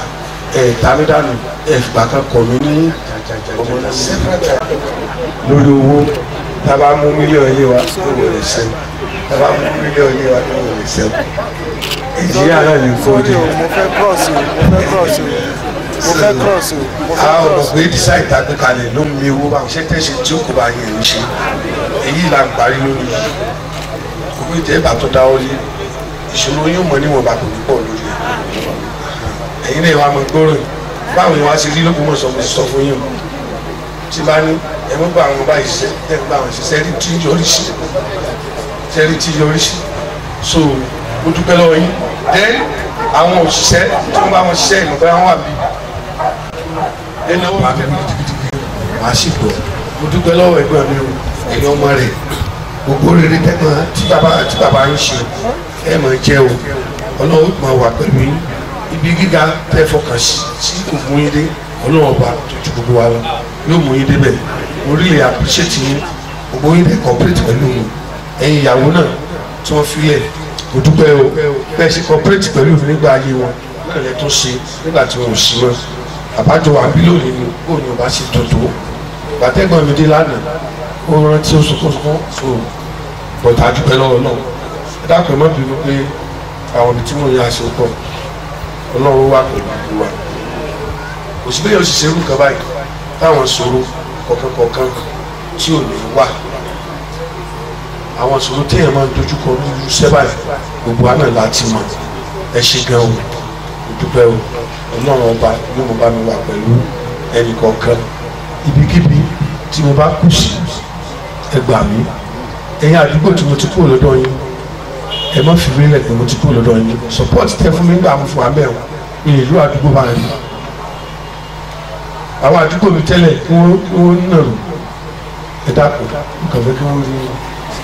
Ẹ dánidánu ẹ fìgbà kan kọ̀ mí ní ọmọ náà. Lórí owó tá a bá mú mílíọ̀nù yé wa lówó rẹ̀ sẹ́yìn. Tá a bá mú mílíọ̀nù yé wa lówó rẹ̀ sẹ́yìn nàìjíríà náà ní fọ́ọ̀dì. mo fẹ́ cross o mo fẹ́ cross o mo fẹ́ cross o mo fẹ́ cross mọ̀ pé dísáì tá a gbé kalẹ̀ ló mi owó bá ṣe tẹ̀sí tí ó kò bá yẹn ń ṣe? Èyí là ń parí lórí. Gbogbo ìjẹ́ ìbá tó dáwọ́ lé. Ìṣòro yóò mọ níwọ̀n bá kò ní pọ̀ lórí ẹ̀. Ẹ̀yin náà wà mọ̀ gbọ́rọ̀ báwo ni wàá ṣe rí lókun mọ̀ sọ ti sọ fún yín o. Tí bá ní ẹ mọ́ bá àwọn báyìí ṣiṣẹ́ ẹ bá àwọn ṣiṣẹ́ rí tí yọrí sí? Ṣẹ́rí tí yọrí sí? So mo dúpẹ́ lọ́wọ́ yín then àwọn òṣìṣẹ́ tí wọ́n bá wọn ṣiṣẹ́ ìmọ̀ bá wọn wà bí. Ẹnà wà mí gidigidi màá sì gbọ́. Mo lọ́wọ́ ẹgbẹ́ mi o. Ẹ̀yin ọmọ rẹ̀ gbogbo rere tẹ́gbọ́n tí bàbá tí bàbá yín ṣe ẹ máa jẹ́ o. Ọlọ́wọ́ máa wà pẹ̀lú yín. Ibi gíga tẹ́ fọkàn sí kò yín dé. Ọlọ́wọ́ ọba tó gbogbo wa lọ. Yóò mú yín débẹ̀. Mo rí lè appreciate yín. Gbogbo yín dẹ̀ cooperate pẹ̀lú ẹ̀yin ìyàwó náà tí wọ́n filẹ̀ mo dúpẹ́ o. Bẹ́ẹ̀ ṣe cooperate pẹ̀lú mi nígbà ayé wọn. Náà lẹ́ tó ṣe nígbà tí wọn ò sí mọ́. Àbájọ wà bí lónìí ni bó ni ọba ṣe tòótó gbàtẹ́gbọ̀n mi dé lánàá ó rántí ó sunkún sunkún so bọ̀tà dúpẹ́ lọ́wọ́ náà ẹ dákun ẹ má bínú pé àwọn ibi tí mo yà ṣe pọ̀. Ọlọ́run wà pẹ̀lú ìlú wa. Òsì bẹ́ẹ̀ òṣìṣẹ́ irú kan báyìí. Táwọn sọ̀rọ̀ kọ̀ọ̀kan kọ̀ọ̀kan tí ò ní wà àwọn sọ̀rọ̀ téèyàn máa ń dojúkọ lójú sẹ́bà gbogbo àná láti mọ̀. Ẹ ṣe gan o. Dúpẹ́ o. Ọlọ́run ọba yóò mo bá mi wà pẹ̀lú ẹnì kọ̀ọ̀kan. Ibikíbi tí mo bá kù sí ẹ gbà mí. Ẹ̀yin àdúgbò tí mo ti kúrò lọ́dọ̀ yín ẹ má fi mí lẹ̀ pé mo ti kúrò lọ́dọ̀ yín. Support tẹ fún mi nígbà mo fún wa bẹ́ẹ̀ o. Ní ìlú àdúgbò bá rí àwọn àdúgbò mi tẹ́lẹ̀ wọ́n wọ́n nàró. Ẹ dákun nǹkan kí wọ́n rí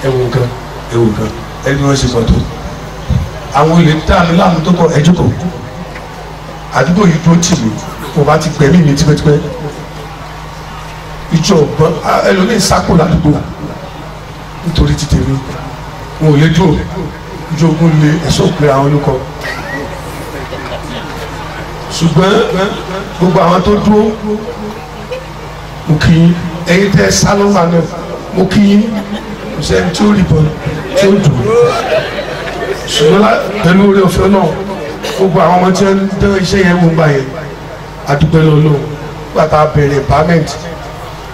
ẹwù kan ẹwù kan ẹni wọ́n ṣe pọ̀ tó. Àwọn olè ń mi láàmú tó kọ ẹjọ́ kọ̀ àdúgbò yìí tó tì mí. Mo bá ti gbẹ̀mí mi tipẹ́tipẹ́. Ìjọ ọgbọ́n ẹlòmíín sákò ládùúgbò. Nítorí ti tèmi. Wọn ò lè dúró. Ìjọ ogun lé ẹ̀sọ́ òpè àwọn olùkọ́ ṣùgbọ́n gbogbo àwọn tó dúró mo kì í ẹyin tẹ sálọ́mà náà mo kì í kò sẹ́ni tí ó rí bọ́ tí ó dùn. Ṣùgbọ́n pẹ̀lú orí ọ̀fẹ́ náà gbogbo àwọn ọmọ tí wọ́n ń dán iṣẹ́ yẹn wò ń gbà yẹn adúpẹ́ lọ́lọ́ pátá bẹ̀rẹ̀ empowerment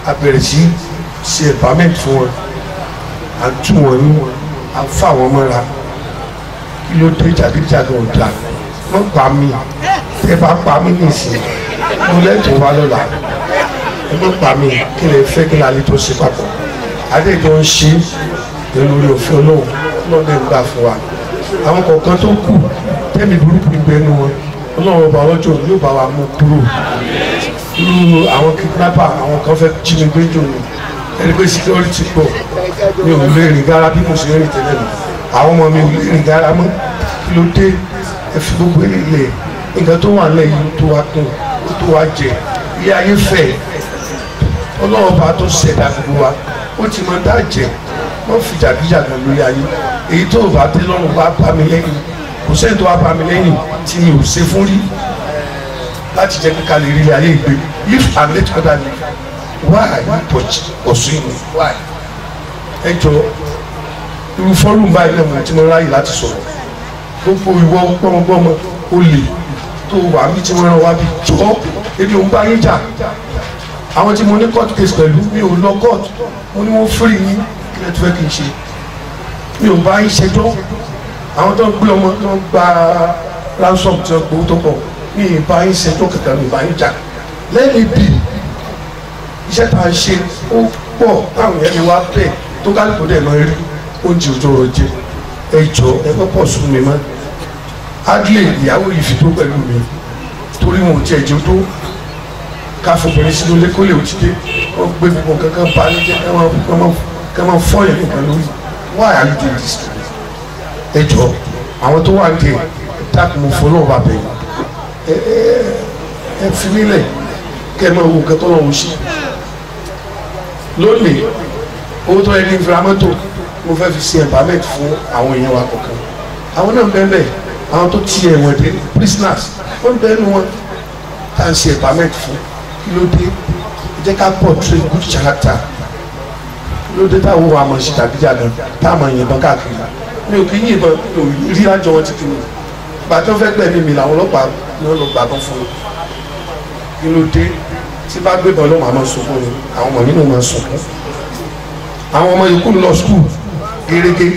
a bẹ̀rẹ̀ sí ṣe empowerment fún wọn. À ń tún wọn ní à ń fà wọn mọ́ra. Kí ló dé jàdíjàdọ̀ ọ̀dà wọ́n pa mí. Tẹ́ bá pa mí nìsín mo lẹ́tọ̀ọ́ wa lọ́la. Ẹ má pa mí. Kí lè fẹ́ kí papọ̀ adéjọ́ ń ṣe orí òfin ọlọ́run lọ́dẹ̀ ń gbà fún wa. Àwọn kọ̀ọ̀kan tó kù tẹ́mi burúkú ìgbẹ́nu wọn ọlọ́run ọba ọlọ́jọ́ yóò bá wa mú kúrò. Irú àwọn kidnapper àwọn kan fẹ́ jí mi gbé jò ní ẹni pé security pọ̀ mi ò lè rìn gara bí mo ṣe rìn tẹ́lẹ̀ mi àwọn ọmọ mi ò lè rìn gara mọ́. Kí ló dé? Ẹ fi gbogbo ilé nǹkan tó wà lẹ́yìn tó wá kún tó wá jẹ ilé ayé fẹ́. Ọlọ́run ọba tó ṣẹ̀dá gbogbo wa ó ti mọ dá jẹ. Wọ́n fi jàgíjàgan lórí ayé. Èyí tó bá tẹ́ lọ́rùn bá bá mi lẹ́yìn. Kò sẹ́ni tó wá bá mi lẹ́yìn tí mi ò ṣe fún rí. Láti jẹ́ kíkà lè rí ilé ayé ìgbé. If i let other live why pursue me? Why? Ẹ jọ irú fọ́ọ̀rù báyìí náà mo ti mọ ráyè láti sọ̀rọ̀. Gbogbo ìwọ gbọ́mọgbọ́mọ olè tó wà mí tí wọ́n rán wá bí. Jọ́ ebi òun bá yín jà àwọn tí mo ní court case pẹ̀lú mi ò lọ court. Mo ní wọ́n free yín. Kí lè tó fẹ́ kí n ṣe? Mi ò bá yín ṣẹjọ́ àwọn tó ń gbé ọmọ tó ń gba ransom tí wọ́n gbowó tó pọ̀ mi ì bá yín ṣẹjọ́ kankan mi ì bá yín jà. Lẹ́yìn bí iṣẹ́ tá a ṣe ó pọ̀ táwọn yẹn mi wá bẹ̀ tó kálukú dẹ̀ máa rí oúnjẹ òjò rọ̀ jẹ. Ẹ jọ ẹ kọ́ pọ̀ sún mi mọ́. Adley ìyàwó yìí tó pẹ̀lú mi. Torí wọn ò tiẹ̀ tó káfọbìnrin sínú ilé kó lè ti dé wọ́n gbé gbogbo kankan pa ní jẹ́ kí wọ́n fọ́ yẹn lórí. Why are you doing this to me? Ẹ jọ àwọn tó wà ní dákun mo fọ́ náà bá bẹ̀ yín. Ẹ ẹ ẹ fi mí lẹ̀ kẹ́ máa wo nǹkan tó lọ́wọ́ ṣe. Lónìí owó tó yẹ kí n fi ra mọ́tò mo fẹ́ fi ṣe empowerment fún àwọn èèyàn wa kọ̀ọ̀kan. Àwọn náà bẹ́ẹ̀ àwọn tó ti ẹ̀wọ̀n dé prisoners wọ́n bẹ́ẹ̀ nu wọn tá à ń ṣe empowerment fún kí ló dé jẹ́ ká portray good character. Kí ló dé táwọn wà mọ̀ sí jàgídíjàgan táwọn yìnbọn káàkiri. Mi ò kì í yìnbọn mi ò rí àjọ wọn títí mi gbàtọ́ fẹ́ gbẹ̀mí mi làwọn ọlọ́pàá ni wọ́n lọ gbàgbọ́ fún mi kí ló dé tí bá gbé bọ́ ló máa máa sunkún ni. Àwọn ọmọ nínú máa sunkún. Àwọn ọmọ yòókù lọ skul gerege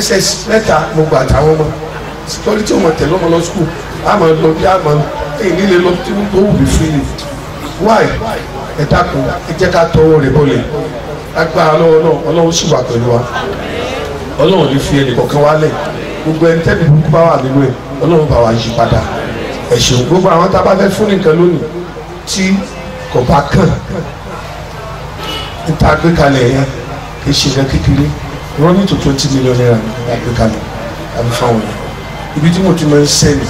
ss mẹ́ta mo gbà táwọn ọmọ. Security ọmọ tẹ̀lé ọmọ lọ skul àmọ́ lọ bí àmọ́ èyí nílé lọ tí ó wù mí fún mi why? Ẹ dákun ẹ jẹ́ ká tọwọ́ rẹ̀ bọ́lẹ̀. Agbára lọ́wọ́ náà ọlọ́run sì wà pẹ̀lú wa. Ọlọ́run ní fi ẹnì kọ̀ọ̀kan wálẹ̀. Gbogbo ẹni tẹ́bi burúkú bá wà nínú ẹ̀ ọlọ́run bá wa yí padà. Ẹ ṣeun. Gbogbo àwọn tá a bá fẹ́ fún nìkan lónìí tí kò bá kàn níta gbé kalẹ̀ yẹn kì í ṣe nǹkan kékeré. Running to twenty million naira ní gbé kalẹ̀ àbí fáwọn yẹn ibi tí mo ti máa ń sẹ́ni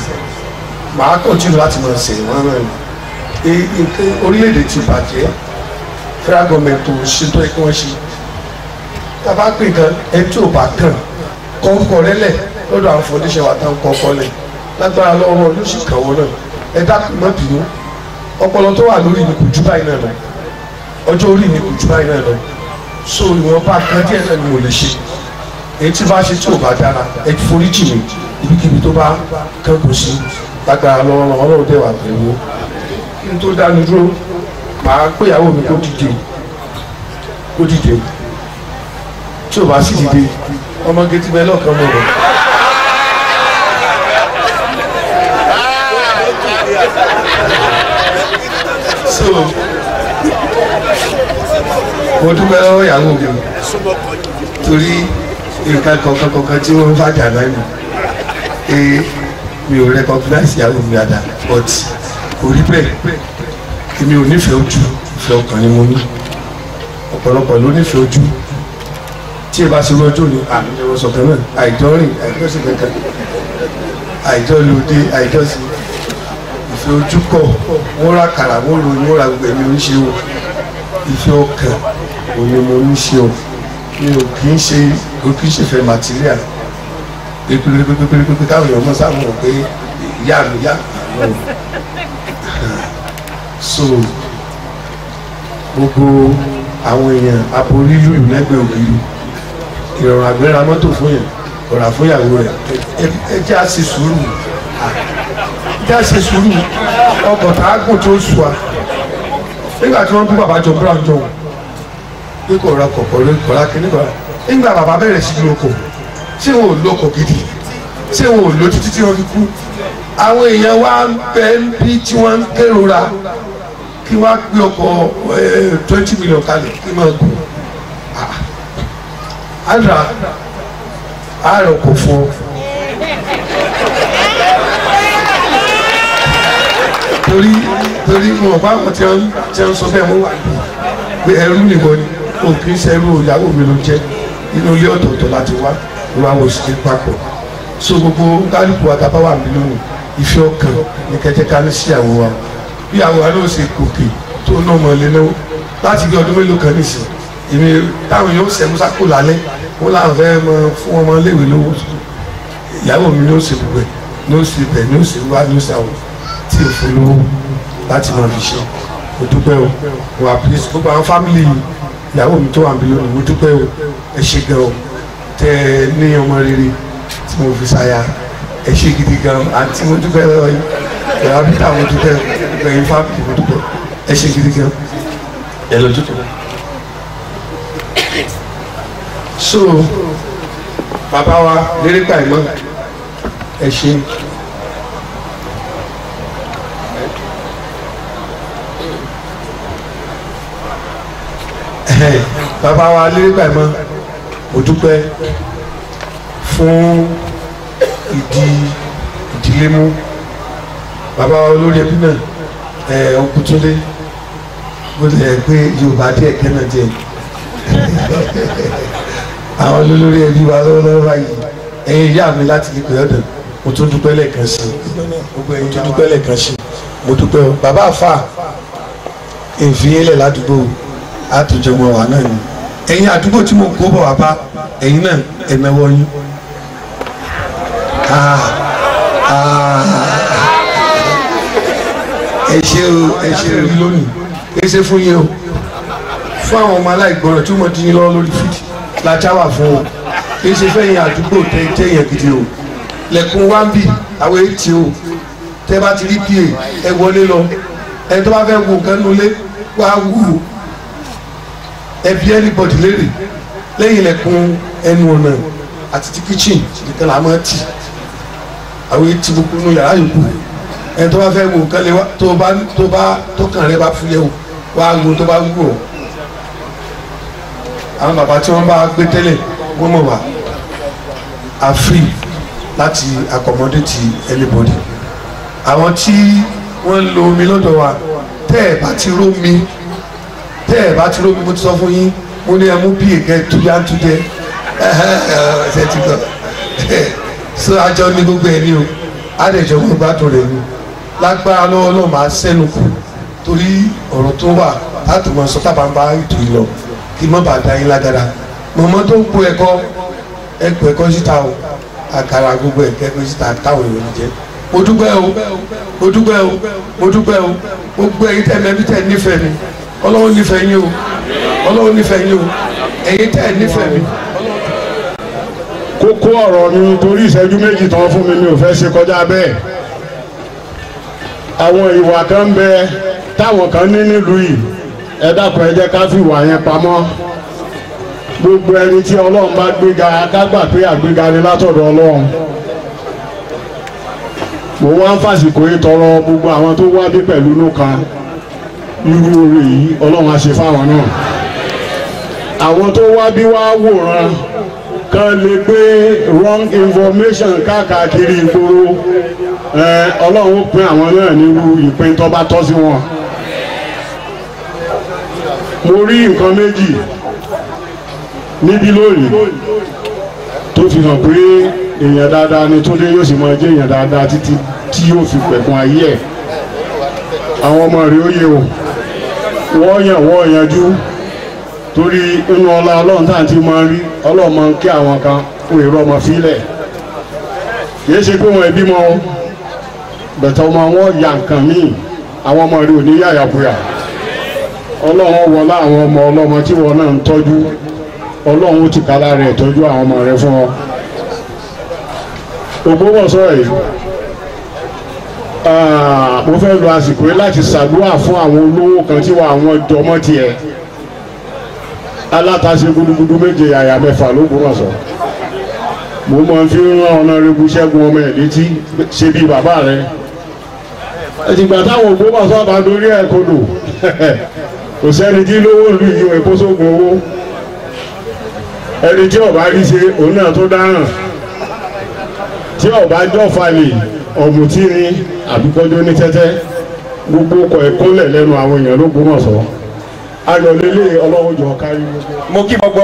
màá kọ́ntínú láti máa sẹ́ni wọ́n orílẹ̀-èdè ti bàjẹ́ federal government tó ṣe tó yẹ kí ṣe. Tá a bá pè kan ẹni tí ò bá kàn kọ́ńkọ́ rẹ lẹ̀ lọ́dọ̀ àwọn foundation wa táwọn kọ́ńkọ́ lẹ̀. Lágbára lọ́wọ́ ló sì kàn wọ́n náà. Ẹ dákun má bínú. Ọpọlọ tó wà lórí ni kò jù báyìí náà lọ. Ọjọ́ orí ni kò jù báyìí náà lọ. So ìwọ̀nba kan díẹ̀ náà ni mo lè ṣe. Èyí tí bá ṣe tí ò bá dára ẹ forí jì mí. Ibikíbi tó bá kò sí lágbára lọ́wọ́ ọlọ́run dẹ̀ wà pẹ̀lú kí n tó dánu dúró màá péyàwó mi kó dìde kó dìde tí ò bá sì dìde ọmọge tí bẹ́ẹ̀ lọ́kàn mọ̀ rẹ̀. so mo dúpẹ́ lọ́wọ́ ìyàwó mi torí nǹkan kọ̀ọ̀kan kọ̀ọ̀kan tí wọ́n bá jà náà ee mi ò recognize ìyàwó mi dáadáa but kò rí bẹ́ẹ̀ èmi ò nífẹ̀ẹ́ ojú. Ìfẹ́ ọkàn ni mo ní. Ọ̀pọ̀lọpọ̀ ló nífẹ̀ẹ́ ojú. Tí ẹ bá ṣe lọ́jọ́ ni àmì ẹ̀rọ sọ̀kan náà àìjọ rìn àìjọ sí kankan àìjọ lòdì àìjọ sí ìfẹ́ ojú pọ̀ wọ́n ra kàrà wọ́n ròyìn wọ́n ra gbogbo ẹ̀mí oníṣe o. Ìfẹ́ ọkàn òní mo ní ṣe o. Mi ò kì í ṣe kò kì í ṣe fẹ́ material. Pépépépépépé káwọn èèyàn mọ̀ sáwọn mọ̀ pé ìyá mi yá mi so gbogbo àwọn èèyàn aborí lùlù lẹ́gbẹ̀ẹ́ ògiri ìrọ̀rùn àgbẹ̀rẹ̀ mọ́tò fún yẹn ọ̀rà fún ìyàwó rẹ̀. Ẹ jẹ́ àṣẹ sùúrù. Jẹ́ àṣẹ sùúrù. Ọkọ̀ tá a gùn tó sùn wa. Nígbà tí wọ́n bí bàbá jọ brown jọ wọn pé kò ra kọ̀kọ̀ lórí kọ̀ọ̀lá kìíní kọ̀ọ̀lá nígbà bàbá bẹ̀rẹ̀ sí lóko ṣé wọn ò lóko gidi? Ṣé wọn ò ló títí tí wọ́n fi kú àwọn èèyàn wa ń bẹ bí tí wọ́n ń kérora kí wọ́n á gbé ọkọ̀ twenty million kalẹ̀ kí wọ́n gùn. Àdà àárọ̀ kò fún ọ. torí torí mo mọ̀ fáwọn tí wọ́n tí wọ́n sọ bẹ́ẹ̀ mo wà pé ẹrú nìbọn ni o kì í ṣe ẹrú ìyàwó mi ló jẹ́. Inú ilé ọ̀tọ̀ọ̀tọ̀ láti wá ìwà sí papọ̀. So gbogbo kálukú àtàbá wà mí lónìí ìfẹ́ ọkàn ní kẹjẹ ká ní sí àwọn wa. Bí àwọn náà ṣe gòkè tó ná ọmọ ilé náà láti bí ọdún mélòó kan nìsín èmi táwọn yóò ṣe musa kó lálẹ́ wọn làwọn fẹ́ mọ fún ọmọ iléèwé lówó. Ìyàwó mi ní ó ṣe gbogbo ẹ̀ ní ó ṣe bẹ̀ ní ó ṣe wá ní ó ṣe àwọn tí ò fún lówó láti máa fi ṣe. Mo dúpẹ́ o. Mo àpèjì gbogbo àwọn fámìlì ìyàwó mi tó wà níbí lónìí mo dúpẹ́ o. Ẹ ṣe gan o. Tẹ ẹ ní ọmọ rere tí mo fi ṣàyà ẹ ṣe gidi gan àti mo dúpẹ́ lọ́wọ́ yìí ẹ̀rọ abíta mo dúpẹ́ gbẹ̀yìn fámìlì mo dúpẹ́ ẹ ṣe gidi gan ẹ lọ dúpẹ́. so bàbá wa lérí gbà ìmọ̀ ẹ ṣe. bàbá wa lérí gbà ìmọ̀ mo dúpẹ́ fún ìdí ìdílé mú. Bàbá wa olórí ẹbí náà ẹ ọkùtúndé bó tilẹ̀ pé yorùbá díẹ̀ kẹ́nà díẹ̀. Àwọn olólórí ẹbí wa lọ́wọ́lọ́wọ́ báyìí ẹ̀yin ìyá mi láti lè pè ọ́dọ̀ mo tún dúpẹ́ lẹ́ẹ̀kan sí i. Ẹ̀yin tún dúpẹ́ lẹ́ẹ̀kan sí i. Mo dúpẹ́ o. Bàbá àfà ìfìyẹ́lẹ̀ ládùúgbò àtúnjọmọ wà náà ni. Ẹ̀yin àdúgbò tí mo kó bọ̀ wá bá ẹ̀yin náà ẹ̀ náwó yín. Ah, ah. ẹ ṣe o ẹ ṣe rí lónìí ẹ ṣe fún yín o. Fún àwọn ọmọ aláìgbọràn tí wọ́n ti yín lọ́wọ́ lórí fídì lajá wà fún o í ṣe fẹ́yìn àdúgbò tẹ tẹ yẹn gidi o. Lẹ́kùn wá ń bì àwọn etí o. Tẹ bá ti rí pa ẹ wọlé lọ. Ẹ tó bá fẹ́ wo nǹkan wá wù ú ẹ bí anybody léèrè. Lẹ́yìn lẹ́kùn ẹnu ọ̀nà àti ti kitchen nìkan là máa àwọn etí gbogbo nù yàrá yòókù ẹ tó bá fẹ́ nǹkan lé wa tó bá tó bá tó kàn rẹ bá fúyẹ́ o wá wo tó bá ọ́ àwọn bàbá tí wọ́n bá gbé tẹ́lẹ̀ wọ́n mọ̀ wá are free láti accommodate anybody àwọn tí wọ́n ń lo omi lọ́dọ̀ wa tẹ́ ẹ̀ bá ti rómi tẹ́ ẹ̀ bá ti rómi mo ti sọ fún yín mo ní ẹ mú bí èké túyàtújẹ ṣe ti gbọ́ so àjọ ní gbogbo ẹ̀ ní o àdèjọ mo gbádùn rẹ̀ ni. Lágbára lọ́wọ́ náà máa sẹ́nu kù. Torí ọ̀rọ̀ tó wà láti mọ̀ sọ tábà ń bá ètò yìí lọ. Kí mọ́ bàa da yín lágara. Mọ̀mọ́ tó ń po ẹ̀kọ́ ẹ̀kọ́ ẹ̀kọ́ síta o. Àkàrà gbogbo ẹ̀kọ́ ẹ̀kọ́ síta táwọn èèyàn jẹ́. Mo dúpẹ́ o. Mo dúpẹ́ o. Mo dúpẹ́ o. Gbogbo ẹ̀yin tẹ́ mẹ́bí tẹ́ nífẹ̀ẹ́ mi ọlọ́run nífẹ̀ẹ́ yín o. Ọlọ́run nífẹ̀ẹ́ yín o. Ẹ̀yin tẹ́ nífẹ̀ẹ́ mi. Kókó ọ̀rọ̀ mi torí ìṣẹ́jú méjì tán fún mi mi ò fẹ́ ṣe kọjá bẹ́ẹ̀. Àwọn ìwà kan ń bẹ táwọn kan ní nílùú yìí. Ẹ dákun ẹ jẹ́ ká fi ìwà yẹn pamọ́. Gbogbo ẹni tí ọlọ́run bá gbéga ká gbà pé àgbéga ni látọ̀dọ̀ ọlọ́run. Mo wá ń fàsìkò yìí tọrọ gbogbo àwọn tó wá bí pẹ̀lú inú irú oore yìí ọlọ́run á ṣe fáwọn náà. Àwọn tó wá bí wá wòran kan lè gbé wrong information káàkiri ìgboro. Ọlọ́run ó pín àwọn náà nírú ìpín tó bá tọ́ sí wọn. Mo rí nǹkan méjì níbí lónìí tó fi hàn pé èèyàn dáadáa ni túndé yóò sì máa jẹ́ èèyàn dáadáa títí tí yóò fi pẹ̀kun ayé ẹ̀. Àwọn ọmọ rẹ̀ ó yẹ o. Wọ́n yàn wọ́n yanjú torí inú ọlá ọlọ́run tá à ń ti máa rí ọlọ́run máa ń kí àwọn kan fún èrò ọmọ fílẹ̀. Kìí ṣe pé wọn ẹbí mọ bẹ̀tẹ̀ ọmọ wọn ya nǹkan míì àwọn ọmọ rẹ̀ ò ní yàyàkuyà ọlọ́run wọlá àwọn ọmọ ọlọ́mọ tí wọn náà ń tọ́jú. Ọlọ́run ó ti kálá rẹ̀ tọ́jú àwọn ọmọ rẹ̀ fún ọ. Ògbómọ̀ṣọ́ yìí mo fẹ́ lo àsìkò yìí láti ṣàdúrà fún àwọn olówó kan tí wọ́n àwọn jọmọ́ tiẹ̀ alátàṣe gudugudu méje àyà mẹ́fà l'Ógbómọ̀ṣọ́ mo máa ń fi rán ọ̀nàrẹ́bù ṣẹ́gun ọmọ ẹ̀ létí ṣe bí bàbá rẹ̀. Ẹ̀tìgbà táwọn Ògbómọ̀ṣọ́ bá dorí ẹ̀ kodò. Kò sẹ́ni tí lówó lu ìyó ẹ̀kọ́ sógun owó. Ẹni tí ọba rí ṣe òun náà tó dáràn. Tí ọba jọ́fàlì ọ̀mùtí ni àbíkọ́jọ́ ní tẹ́tẹ́. Gbogbo ọkọ̀ ẹ̀kọ́lẹ̀ lẹ́nu àwọn èèyàn l'Ógbómọ̀ṣọ́ ayọ̀lélẹ̀ ọlọ́run jọ kárí gbogbo. mo kí gbogbo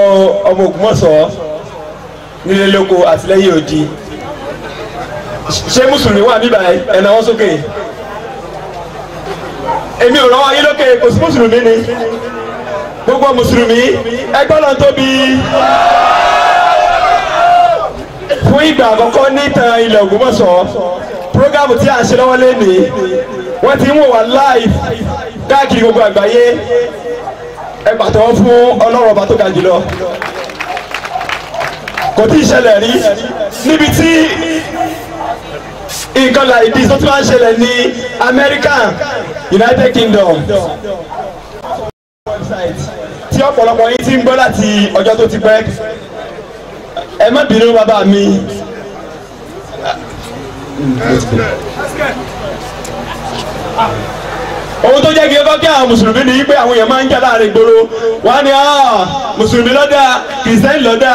ọmọ Ògbómọ̀ṣọ́ nílé lóko àtìlẹ́yìn òdi ṣé mùsùlùmí wà níbà ẹ̀nà wọn sókè. Èmi ò rọwọ́ yín lókè kò sí mùsùlùmí ni. Gbogbo mùsùlùmí ẹgbẹ́ náà tóbi. Fún ìgbà àkọ́kọ́ nítan ilẹ̀ Ògbómọ̀ṣọ́ programu tí a ń ṣe lọ́wọ́ lẹ́nìí wọ́n ti ń wò wá live káàkiri gbogbo àgbáyé ẹ pàtẹ́wọ́ fún ọlọ́run ọba tó ga jùlọ. Kò tí ì ṣẹlẹ̀ rí. Níbi tí nǹkan là ìdí tó ti máa ń ṣẹlẹ̀ ní America United Kingdom. Tí ọ̀pọ̀lọpọ̀ yín ti ń gbọ́ láti ọjọ́ tó ti pẹ́. Ẹ má bínú bàbá mi ohun tó jẹ́ kí ẹ bá kí àwọn mùsùlùmí ni pé àwọn èèyàn máa ń jà láàárín ìgboro. Wọ́n á ní mùsùlùmí lọ́dà kìrìsìtẹ́nì lọ́dà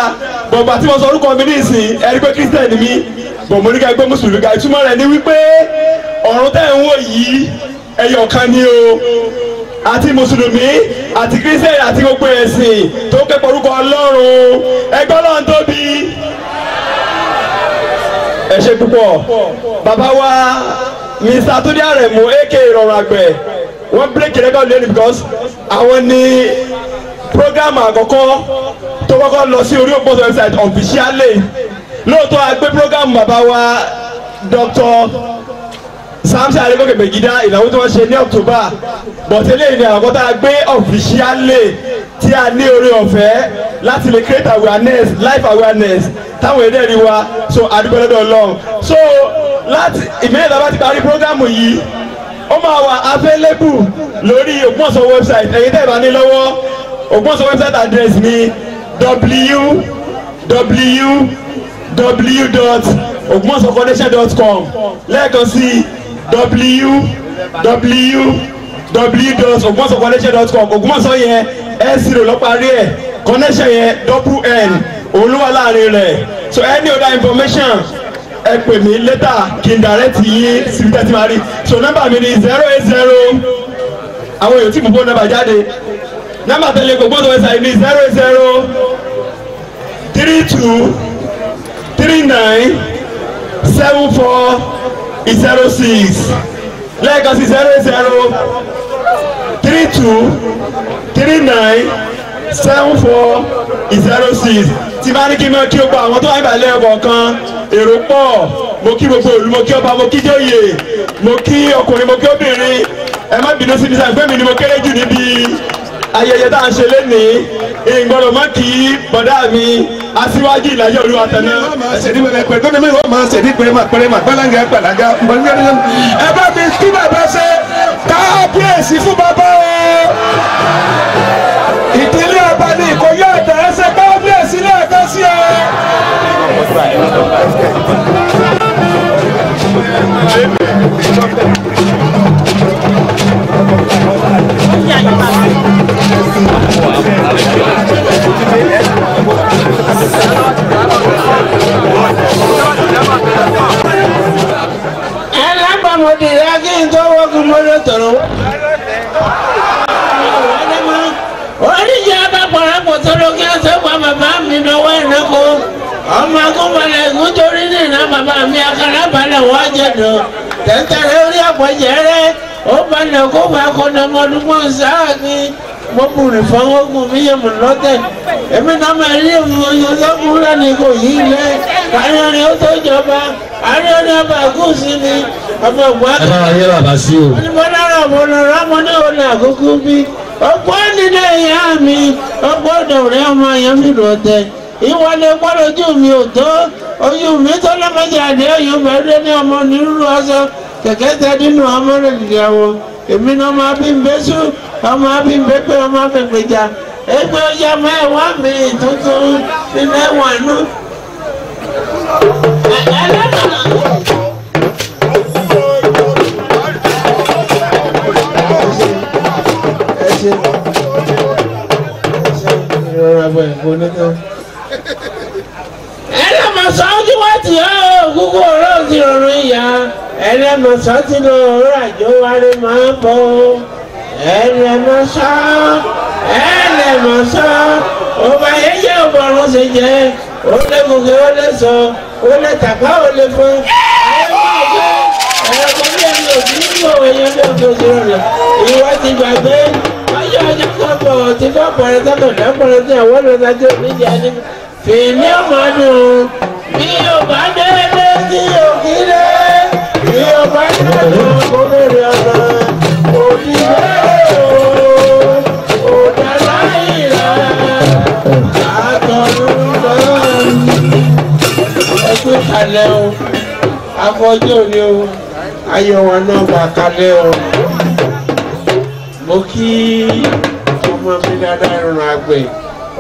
bọ̀gbà tí wọ́n sọ orúkọ mi ní ìsìn ẹ rí pé kìrìsìtẹ́nì mi bọ̀ mo ní ká gbé mùsùlùmí ká ìtumọ̀ rẹ̀ ni wípé ọ̀run tẹ́ ń wò yìí ẹyọ kan ni o. Àti mùsùlùmí àti kírísítẹ́nì àti gbogbo ẹ̀sìn tó ké porúkọ ọlọ́run. Ẹgbẹ́ ọlọ́run tóbi ẹ ṣe púpọ̀. Bàbá wa mr. Tunde aremu aka ìrọ̀rùn àgbẹ̀ wọ́n bírèkì rẹ́kọ̀dì lẹ́nu because àwọn ní program àkọ́kọ́ tó kọ́kọ́ lọ sí orí òpótò website officially. Lóòótọ́ a gbé program bàbá wa dr samson adegoke megida ìnáwó tí wọ́n ṣe ní october. But eléyìí ni àwọn tá a gbé officially tí a ní orí ọ̀fẹ́ láti lè create awareness life awareness táwọn èdè rí wa. So àdúgbò lọ́dọ̀ ọlọ́run. So láti a bá ti parí program yìí ó máa wà available lórí ògbóǹsọ website. Ẹ̀yin tẹ́ ẹ bá ní lọ́wọ́ ògbóǹsọ website address mi www.ogbonsfoundation.com lẹ́ẹ̀kan sí www.ogbonsfoundation.com ògbóǹsọ yẹn ẹ zero lọ parí ẹ̀. Connection yẹn double n. Òun ló wà láàárín rẹ̀. So any other information ẹ pè mí létà kí n direct yín síbi tẹ́tí máa rí. So nọ́mbà mi ni zero eight zero. Àwọn èèyàn tí mo bó nọ́mbà jáde. Nọ́mbà tẹ̀lé gbogbo ọ̀dọ̀ ẹ̀sà yìí ni zero eight zero. Three two three nine seven four zero six. Lẹ́ẹ̀kan sí zero eight zero. Three two three nine seven four zero six tí bá ní kí n máa kí o gba àwọn tó wà níbàlẹ̀ ọkọ̀ọ̀kan èrò pọ̀ mo kí gbogbo òlu mo kí ọba mo kí jóyè mo kí ọkùnrin mo kí obìnrin ẹ má bínú sí mi sáà gbẹ́mi ni mo kéré jù níbi ayẹyẹ tá à ń ṣe lénìí ìgbọ́dọ̀ má kí bọ̀dá mi aṣíwájú ìlàjọ olúwa tẹ̀lé. ṣèdí pẹpẹ pẹpẹ tó ní mi wọ́n máa ṣèdí pẹrẹmà pẹrẹmà gbọ́láńgà gbàlágà gbọ́láńgà ẹ bá mi kí bàbá ṣe kábíyèsí fún bàbá o. alábàmọ̀dé rẹ kí n tó wọ́gun mọ́lẹ̀ tọ̀rọ̀ wọ́n. oríṣi abápọ̀rọ̀pọ̀ tọ́lọ́ kí wọ́n sẹ́kọ̀ọ́ bàbá mi lọ́wọ́ ìnáko ọmọ akúnbalẹ̀ nítorí nínú bàbá mi akarabalẹ̀ wọ́n jẹ̀dọ̀ tẹ̀tẹ̀rẹ̀ orí àpọ̀jẹ̀ rẹ̀. Ó balẹ̀ kó bá kọ́nà ọmọdúnmọ́ sáà ni. Mo bùrì fọwọ́gùn mi yẹ mọ̀ lọ́tẹ̀. Èmi náà máa rí ìmọ̀ lọ́kùnrin ní kò yí ilẹ̀ káyọ̀rin ó tó jọba. Àríyànjú ọba àgùsì ni. Ọmọ ìgbà ẹ bá wa yẹ bàbá sí o. onímọ̀lára ọ̀bọ̀nàrà ọmọ ní òun àkókò bí. Ọgbọ́n nílé ìyá mi. Ọgbọ́n ọ̀dọ̀rẹ́ ọmọ ìyá mi lọ tẹ ìwọlé gbọ́dọ̀jú mi ò tó oyún mi tó lọ́mọdé àdé oyún bẹ̀rẹ̀ ní ọmọ onírúurú ọsọ kẹ̀kẹ́ tẹ nínú ọmọ rẹ̀ nìyàwó èmi náà ọmọ abímbésù ọmọ abímbépé ọmọ abẹ́gbẹ̀já ẹgbẹ́ ọjà mẹ́wàá mi tuntun nínú ẹ̀wọ̀n inú. ẹlẹ́mọ̀sán tí wọ́n ti hàn ó kúkú ọ̀rọ̀ ti rọrùn ìyá ẹlẹ́mọ̀sán tí lọ ọ̀rọ̀ àjọ wárí máa ń bọ̀ ẹlẹ́mọ̀sán ẹlẹ́mọ̀sán ọba yẹyẹ ọ̀bọ̀rún ṣe jẹ́ ó lé gòkè ó lé sọ ó lé tàpá ó lé fún ìwọ ti gbàgbé ọjọ́ ọjọ́ bọ̀ tí kò bọ̀rẹ̀ sọ́kàn lẹ́kọ̀ọ́rẹ́ tí àwọn olùdájọ́ oníjà ní fèmí ọmọdún bí o bá délé tí o kí lé o bá délé o òdà láìra àtọ̀run náà ẹgbẹ́ o. Afọ́jú òní o. Ayọ̀ wọn náà bà kalẹ̀ o. Mo kí ọmọ mi dáadáa ìrùn àgbẹ̀.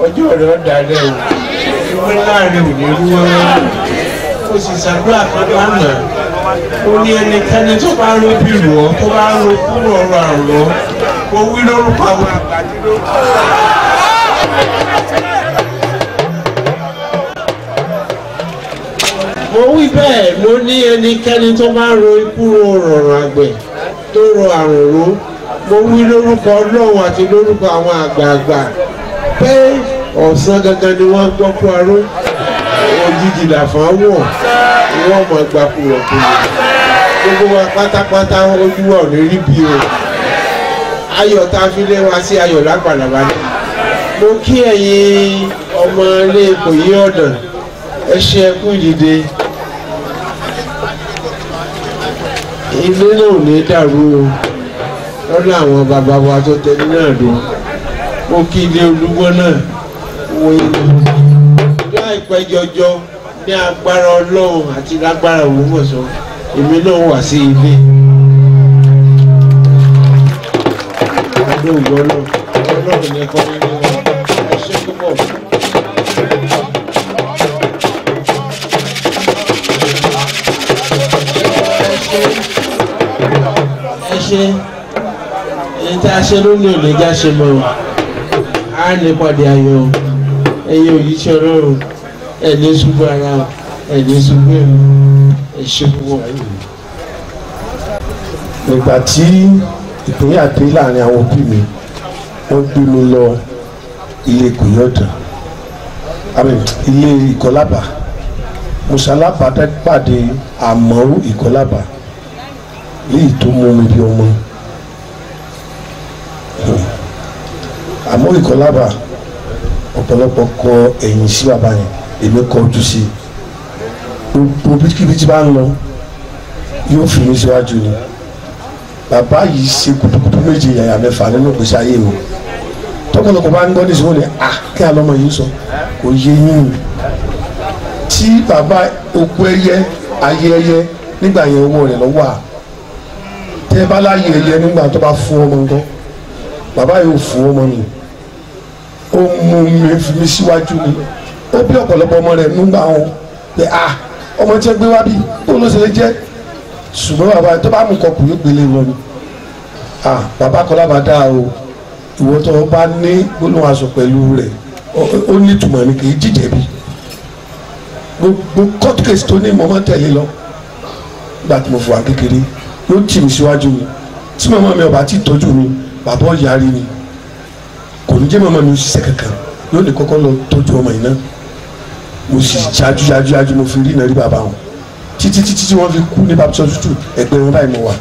Ọjọ́ rẹ̀ ó dalẹ̀ ìwé láàárín òní wọ́n ó sì ṣàdúrà kan lánàá ó ní ẹnikẹ́ni tó bá ró bí rù ọ́ tó bá ró kúrò ọ̀rọ̀ ọ́ kó wí lórúkọ àwọn àgbàdúró. mo wí bẹ́ẹ̀ mo ní ẹnikẹ́ni tó bá ro ikú rọ̀rùn àgbẹ̀ tó ro àrùn ro mo wí lórúkọ ọlọ́run àti lórúkọ àwọn àgbààgbà pé ọ̀sán gangan ni wọ́n gbọ́ fún aró. Òjijì làfọ́n wọ̀. Wọ́n mọ̀ gbà kúrọ̀kúrọ̀ gbogbo wa pátápátá ojú wa ò ní rí bí o. Ayọ̀ tá a fi lé wa sí ayọ̀ lápàlàbà ni. Mo kí ẹ̀yin ọmọ ilé ipò yí ọ̀dàn. Ẹ ṣe ẹkú ìdìde ilé náà ò ní dàrú o. Lọ́dọ̀ àwọn bàbá wa tó tẹ̀lé náà dùn. Mo kí ilé olúgbọ́ náà wo ìlú àìpẹ́ jọjọ ní agbára ọlọ́run àti lágbára òwúmọ̀sán èmi náà wà sí ilé. ọdún ìgbọ́ náà ọlọ́run ní ẹ̀kọ́ ṣe púpọ̀. ẹ ṣe ní pàdé ayọ̀ ẹ̀yin òyìṣẹ́ ọlọ́run ẹ̀ ní ṣubú ara o ẹ̀ ní ṣubú ẹ̀mí ẹ̀ ṣe púpọ̀. nígbà tí ìpínyà dé láàárín àwọn òbí mi wọ́n gbé mi lọ ilé kòyọ̀dàn ilé ìkọlábà. Mùsàlábà pàdé àmọ́rú ìkọlábà léyìí tó mú mi bí ọmọ. Àmọ́ ìkọlábà ọ̀pọ̀lọpọ̀ kọ ẹ̀yìn sí bàbá yẹn èmi kọ ojú sí. Gbogbo bíkíbi tí bá ń lọ yóò fi mi síwájú ni. Bàbá yìí ṣe kutukutu méje yàyà mẹ́fà nínú ìgbésí ayé mi tọkọlọkọ bá ń gbọ́ nísìnyí wọ́n ní à kí alọ́mọ yìí sọ. Kò yé yín tí bàbá okú ẹyẹ ayé ẹyẹ nígbà yẹn owó rẹ̀ lọ́wọ́ à tẹ́ bá láyé ẹyẹ nígbà tó bá fún ọmọ nǹkan bàbá yìí ò fún ọmọ mi ó mú mi fi mi síwájú ni. Ó bí ọ̀pọ̀lọpọ̀ ọmọ rẹ̀ nígbà wọn pé à ọmọ tí ẹ gbé wá bí ó ló ṣe lè jẹ́? Ṣùgbọ́n bàbá tó bá mú kọkù yóò gbélé wọn ni. À bàbá kọlá bá dáa o. Ìwọ tó bá ní gbólóhùn aṣọ pẹ̀lú rẹ̀ ó ní ìtumọ̀ ni kì í jíjẹ̀bi gbogbo court case tó ní ń tẹ̀lé lọ. Nígbà tí mo fò wá kékeré yóò tì mí síwájú mi tí màmá mi ọba ti tọ́jú mi bàbá ọ̀yàrí ni kò ní jẹ́ màmá mi ó ṣiṣẹ́ kankan. Yóò lè kọ́kọ́ lọ tọ́jú ọmọ yìí náà mo sì jájú jájú jájú mo fi rí ìnáwó bàbá wọn. Títí títí tí wọ́n fi kú ní baptist hospital ẹgbẹ́ wọn báyìí mo wà.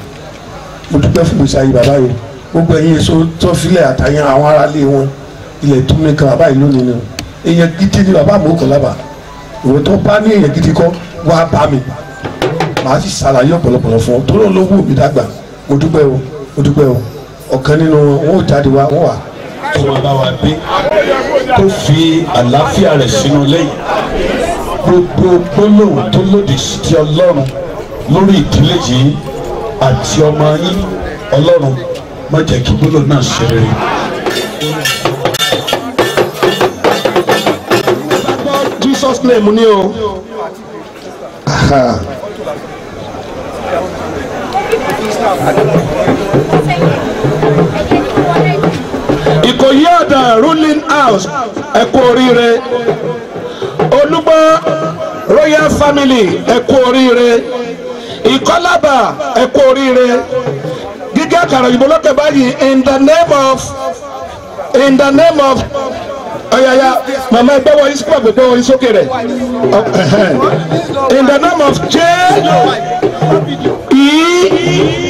Mo dúpẹ́ fún gbèsè ayé bàbá yìí. Gbogbo ẹ̀yin èso tó filẹ̀ àtàyàn àwọn aráalé wọn ilẹ̀ tó ní kan bàbá yìí lónìí ni. Èèyàn gidi ni bàbá mi ò kọ́ lábà ìwọ tó bá ní èèyàn gidi kọ́ wá bá mi. Màá sì ṣàlàyé ọ̀pọ̀lọpọ̀lọ fún ọ. Tó lọ́ọ́ lówó mi dàgbà. Mo dúpẹ́ o mo dúpẹ́ o. Ọ̀kan nínú wọn wọn ò jáde wá wọn wà. Tó máa bá wa gbé kó fi àlàáfíà rẹ̀ sínú lẹ́yìn gbogbo gbólóhùn tó lòdì sí ti ọlọ́run lórí ìdílé yìí àti ọmọ yín ọlọ́run má jẹ́ kí gbólóhùn náà ṣe rere. jesus name ni o. ìkòyí ọ̀dàn ruling house. Ẹ kú oríire. Olúgbọ́ royal family ẹ kú oríire. Ìkọlábà ẹ kú oríire. Gígé àkàrà òyìnbó lókè báyìí in the name of in the name of ọ̀yàyà màmá ẹgbẹ́ wọ yín sípò gbẹgbẹ́ wọ yín sókè rẹ̀. In the name of j e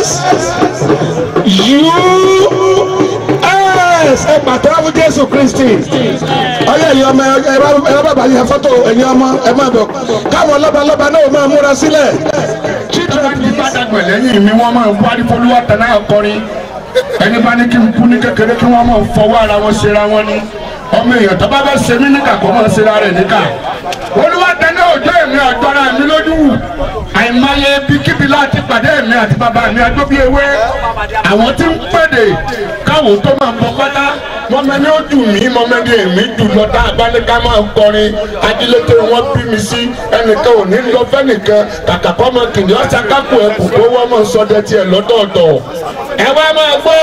s u s ẹ pàtàkì fún jésù kristi. Ọyọ ẹ̀yin ọmọ ẹ bá bàbá yẹn fọ́tò ẹ̀yin ọmọ ẹ má bọ̀ káwọn lọ́balọ́ba náà máa múra sílẹ̀. children ti bá dàgbẹ̀ lẹ́yìn mi wọ́n máa ń wá ní polúwa tẹ̀lé ọkọrin ẹni bá ní kí n kú ní kékeré kí wọ́n máa fọwọ́ ara wọn ṣera wọn ni. Ọmọ èèyàn tó bá bá ṣe mí níkà kó máa ṣera rẹ̀ níkà. Olúwa òjò èmi ọ̀jọ́ra mi lójú. Wù àìmọye bíkíbi láti pàdé èmi àti bàbá mi adóbi ewé àwọn tí ń pèdè káwọn tó máa bọ pátá. Wọn mẹni ó dùn mí mọ mẹni èmi dùn lọ tá a bá ní ká máa kọrin. Ajílété wọn bí mi sí ẹnìkan ò ní lọ fẹnìkan kàkà kọ́ mọ kìnìún ọ̀sán kákò ẹ̀kú kó wọ́n mọ̀ sọdẹ tiẹ̀ lọ́tọ̀ọ̀tọ̀. Ẹ wá máa gbọ́.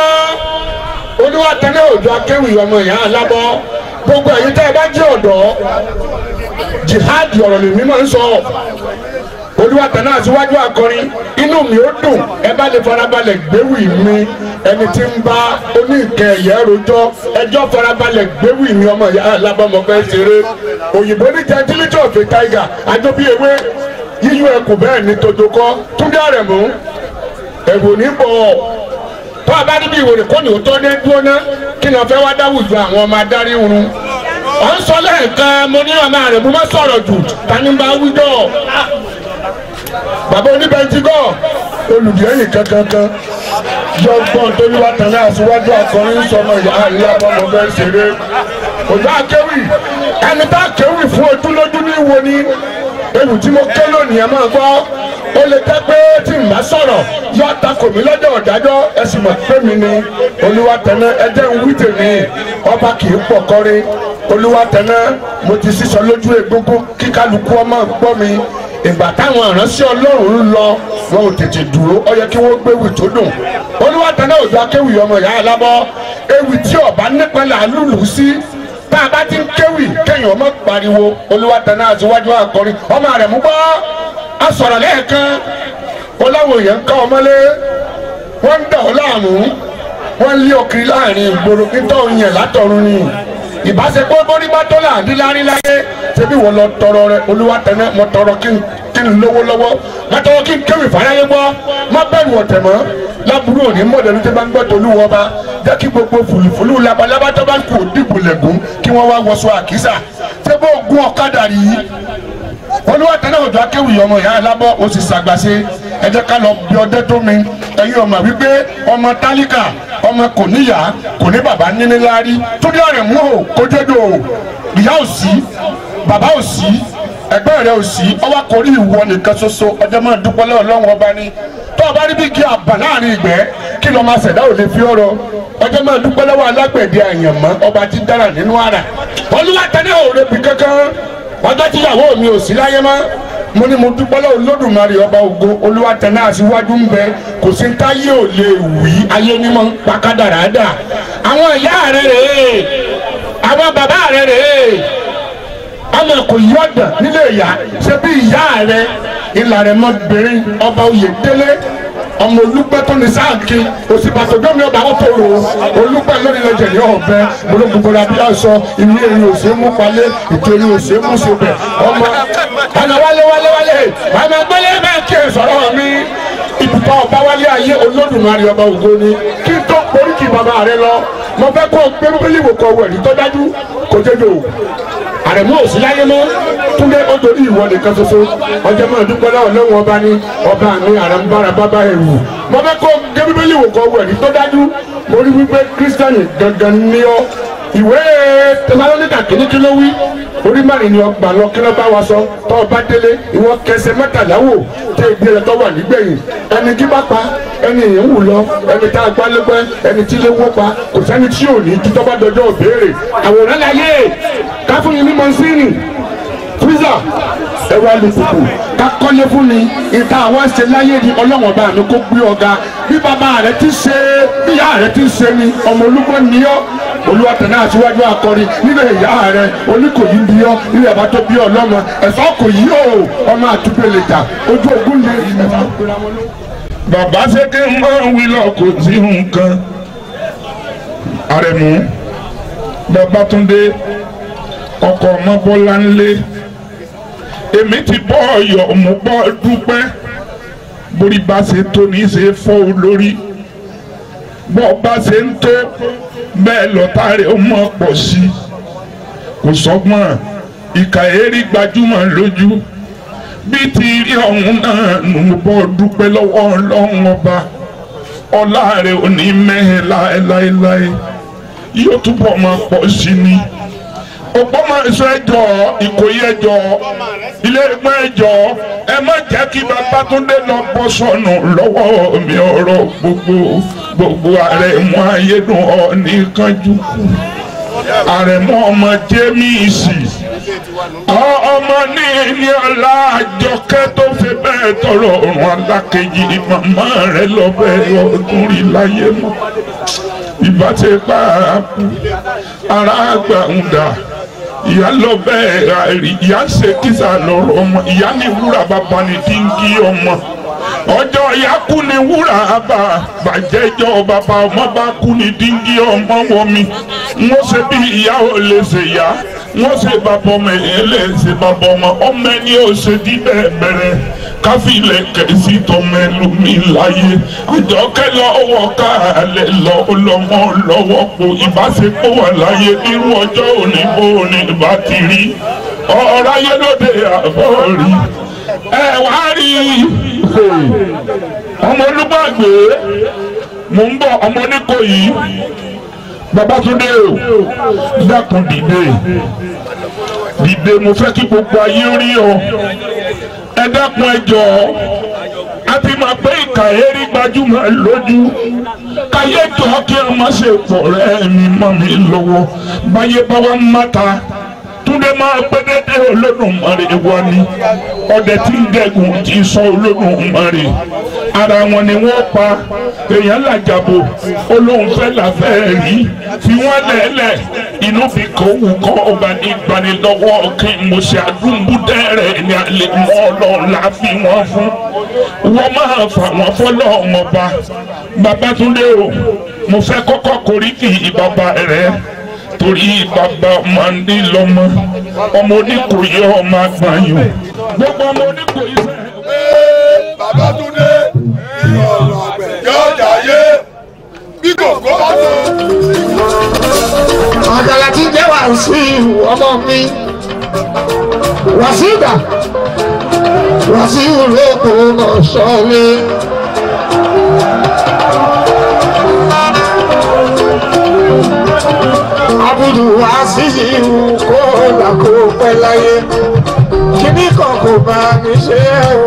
Olúwa tẹ́lẹ̀ òjò akéwì ọmọ ìyá alábọ́. Gbogbo ẹ̀yin tẹ́ ẹ bá jẹ́ ọ̀dọ́ jihad ọ̀rọ̀ lèmi máa ń sọ. Olúwàtà náà síwájú akọrin inú mi ó dùn. Ẹ bá lè farabalẹ̀ gbéwì mi. Ẹni tí ń bá oníkẹ́ ẹ̀yẹ́ rojọ́ ẹjọ́ farabalẹ̀ gbéwì mi ọmọ ìyá alábọ́mọ fẹ́ ṣeré. Òyìnbó ní gentility of a tiger àjọ bí ewé yíyú ẹkù bẹ́ẹ̀ ni tojokọ́ túndé àrẹ̀mú ẹ̀wò ní bọ̀. Tó a bá níbi ìwòrè kọ́ ni òótọ́ dé dúró ná. Kí ni wọ́n fẹ́ wá dáwùjọ àwọn ọmọ adarí irun ọ̀ ń sọ lẹ́ẹ̀kan mo ní ọmọ rẹ̀ mo má sọ̀rọ̀ jù. Tani bá wí dọ̀ bàbá oníbẹ̀ntigọ́ olùdíyẹ́yìn kankankan yọgbọ́n tó ní wá tán náà síwájú akọrin sọmọ ìyá àríyá bọ́mọ fẹ́ ṣeré. Òjò akéwì ẹni tá akéwì fún ojúlójú ní wo ni. Ewu tí mo ké lónìí ẹ máa gbọ́. Ó lè jẹ́ pé tí n bá sọ̀rọ̀ yọ takò mí lọ́jọ́ ọ̀dájọ́. Ẹ sì mọ̀ pé mi ni olúwa tẹ̀lé ẹjẹ́ ń wí tèmi. Ọba kì í pọ̀ kọrin olúwa tẹ̀lé mo ti sísọ lójú egungun kí kálukú ọmọ gbọ́ mi. Ìgbà táwọn ìránṣẹ́ ọlọ́run ń lọ wọn ò tètè dúró ó yẹ kí wọ́n gbéwì tó dùn. Olúwa tẹ̀lé òjò akéwì ọmọ ìyá alábọ́. Ewì tí ọba nípa làálùlù sí. Tá a bá ti ń kéwì kéèyàn ọmọ pariwo. Olúwa àtiwájú akọrin. Ọmọ rẹ̀ mú gbọ́. A sọ̀rọ̀ lẹ́ẹ̀kan. Ọláwọ̀ ká ọmọlé wọ́n ń dà ọ́ láàmú. Wọ́n lé ọkiri láàárín ìgboro. Nítorí yẹn látọ̀run ni ìbáṣepọ̀ bórí bá tó láàdí lárí láyé ṣebí wọ́n lọ tọrọ rẹ? Olúwa tẹ̀lé mo tọrọ kí n kí n lówó lọ́wọ́. Mo tọrọ kí n kéwì fàyàyé gbọ́. Má bẹ̀rù ọ̀tẹ̀ mọ́. Lábúrò òní mọ̀lẹ́nu tí bá ń gbọ́ tolúwọ́ bá. Jẹ́ kí gbogbo fùlùfùlù labalábá tó bá ń kó dìbò lẹ́gùn kí wọ́n wá wọṣọ àkísà. Ṣé bó gun ọ̀kadà rí olùwàtẹ́lẹ̀ òjò akéwì ọmọ ìyá alábọ́ ó sì ṣàgbàṣe. Ẹ jẹ́ ká lọ bí ọdẹ tó mi. Ẹ̀yin ọmọ wípé ọmọ tálíkà ọmọ kò níyà kò ní bàbá níní láárí. Tóbi ọ̀rẹ́ mú o kó jẹ́jọ́ o. Ìyá ò sí bàbá ò sí ẹgbẹ́ rẹ ò sí. Ọwọ́ kò rí ìwọ nìkan ṣoṣo. Ọjọ́ máa dúpẹ́ lọ́wọ́ ọlọ́run ọba ni. Tó o bá rí bí kí àbà láàárín ìgbẹ́ kí lọ́ọ́ máa ṣẹ̀dá ò fi ọ̀rọ̀. Ọjọ́ máa dúpẹ́ lọ́wọ́ alágbẹ̀dẹ àyànmọ́ ọba ti dára nínú ara. Olùwàtẹ́lẹ̀ òrèbì kankan ọjọ́ tíyàwó mi ò sí láyé mọ́ mo ní mo dúpẹ́ lọ́wọ́ olódùmarè ọba ògo olúwatẹ̀lẹ́ àṣìwájú ń bẹ kò sí táyé ò lè wí ayé ni mo ń pa kádàrá dà. Àwọn ìyá rẹ̀ rèé àwọn bàbá rẹ̀ rèé ọmọ kò yí ọ̀dàn nílé ìyá ṣe bí ìyá rẹ̀ ìlà rẹ̀ mọ́bìnrin ọba oyè délé ọmọ olùgbẹ́ tó ní sáàkì òsínbàṣọjọ́ mi ọba ọ̀tọ̀ rò olùgbẹ́ lórí lọ́jẹ̀ ní ọ̀bẹ. bí aṣọ ìwé ẹ̀yìn òsè mú palẹ̀ ìtòrí òsè mú sebẹ̀ ọmọ ọ̀nà wálé wálé wálé ọmọ gbélé bẹ́ẹ̀ kí ẹ sọ̀rọ̀ mi. ibùdó ọba wálé ayé olódùmarè ọba ògo ni. kí n tó poríkì bàbá rẹ lọ mo fẹ́ kó gbẹ́rúgbẹ́lì wò kọ wẹ̀rí tó dájú. kò jẹjọ àrẹ̀mú òsì láyé mọ́ ó torí ìwọ nìkan ṣoṣo ọjọ́ máa dúpẹ́ láwọn lọ́wọ́ ọba ní ọba mi àràmbára bábá ẹ̀wù mo fẹ́ kó gẹ́bíbélì wò kọ́ wẹ̀rí tó dájú. Mo rí wípé kírísítẹ́nì gangan ní ọ. Ìwé tẹsalóníkà kìíní kí ló orí márùn ni ọgbà lọ kí ló bá wa sọ? Tọ́ ọ bá délé ìwọ kẹsẹ̀ mẹ́tàlá wò tí ègbé rẹ tọ́ wà nígbẹ̀yìn. Ẹni kí bá pa ẹni èèyàn wù lọ. Ẹni tá a gbá lẹ́gbẹ́ ẹni tí lé wọ́ pa kò sẹ́ni tí ò ní ju tọ́ bá dọjọ́ òbéèrè àwòrán láyé káfíńyìn ní mọ́sínì fíza ẹwà lùkùkù kakọ́lé fún ni. Ìta àwọn ṣe láyé ni ọlọ́wọ́n bá mi kó gbé ọ̀gá. Bí bàbá rẹ ti ṣe bí ìyá rẹ ti ṣe ni ọmọ olúgbọ́n ni ọ́. Olùwàtẹ̀ náà síwájú akọrin. Nílẹ̀ ìyá rẹ oníkòyí bí ọ́. Nílẹ̀ bá tó bí ọlọ́mọ ẹ̀fọ́ kò yí o. Ọmọ àtúgbò lè jà. Ojú ogun lè ẹ̀fọ́ pera wọn ló. bàbá kí n máa wí lọ kò sí nǹkan. Àrẹ̀mú. Babátúndé ọkọ̀ ọmọ bọ́lá ńlẹ̀ èmi ti bọ́ ọ̀yọ́ mo bọ́ dúpẹ́. Borí bá ṣe tó ní ṣe fọ́ olórí. Bọ́ bá ṣe ń tó bẹ́ẹ̀ lọ́tà rẹ̀ ó mọ̀ pọ̀ sí. I kò sọ́gbọ́n ìkà èrí gbajúmọ̀ lójú. Bí ti rí ọ̀hún náà nù bọ́ dúpẹ́ lọ́wọ́ ọlọ́run ọba. Ọlá rẹ̀ ò ní mẹ́hẹ̀ láéláéláé. Yóò túbọ̀ máa pọ̀ sí ni ògbómọ̀ṣọ́ ẹjọ́ ìkòyí ẹjọ́ ilé ẹgbẹ́ ẹjọ́ ẹ má jẹ́ kí Babátúndé lọ bọ́ sọnù lọ́wọ́ mi ọ̀rọ̀ gbogbo gbogbo àrẹ̀mú ayédùn ọ̀ọ́nì kanjú kù àrẹ̀mú ọmọ jẹ́míìsì. Ọmọ ní ní ọlá àjọkẹ́ tó fi bẹ́ẹ̀ tọrọ ọ̀run alákejì màmá rẹ̀ lọ ọdún rí láyé mọ́. Ìbátẹ́pá ara àgbà ń dà ìyá lọ bẹ́ẹ̀ àìrí ìyá ṣe kísà lọ́rọ̀ ọmọ. Ìyá ní wúrà bàbá ní díngí ọmọ. Ọjọ́ ìyá kú ní wúrà bá bàjẹ́ jọ bàbá ọmọ bá kú ní díngí ọmọ wọn mi. Wọ́n ṣe bí ìyá ò lè ṣe ìyá. Wọ́n ṣe bàbá ọmọ èyí lè ṣe bàbá ọmọ. Ọmọ ẹni ò ṣe dídẹ̀ bẹ̀rẹ̀ káfílẹ̀ kẹ̀sí tọmọ ẹlòmí láyé àjọkẹ́ lọ́wọ́ káàlẹ̀ lọ lọ́mọ lọ́wọ́ po ìbáṣepọ̀ wà láyé. Nírú ọjọ́ òní bó ní ti rí. Ọ̀rọ̀ ayé lóde àbọ̀ rí ẹ wá rí. Ọmọ olúgbàgbé mò ń bọ̀ ọmọ oníkòyí babatunde o dákun dìde. Dìde mo fẹ́ kí gbogbo ayé rí ọ ẹ dákun ẹ jọ̀ọ́. A ti máa pé ìkà eré gbajúmọ̀ lójú. Káyé jọ kí ẹ má ṣe pọ̀ rẹ́ mi mọ́ mi lọ́wọ́. Báyé bá wá ń máta túnde máa dédé olódùmarè wa ni ọdẹ tí ń dẹgùn ti sọ olódùmarè. Ara wọn ni wọn pa. Èèyàn làjàbò olóhùn fẹ́ làfẹ́ rí. Fi wọn lẹ́lẹ̀. Inú fi kó wù kọ́ ọba ní ìgbanilọ́wọ́ kí mo ṣe àdúgbùdẹ́rẹ̀ ní alẹ́ mọ́ ọlọ́ọ̀la fi wọ́n fún. Wọ́n máa fà wọ́n fọ́lọ́ ọmọba. Babátúndé o mo fẹ́ kọ́kọ́ koríki bàbá rẹ̀ torí bàbá màndí lọ́mọ ọmọ oníkòyí ọmọ àgbáyò gbogbo ọmọ oníkòyí fẹ́. Babátúndé ọ̀rọ̀ àgbẹ̀ yóò jàyé bí kòkó bá tó. àgàlà tí jẹ́ Wàsíù ọmọ mi Wàsíù dà Wàsíù lóko náà sọ́lé. Abudu Wàsíù kó làkó pẹ́ láyé. Kíní kan kò bá mi ṣe é o.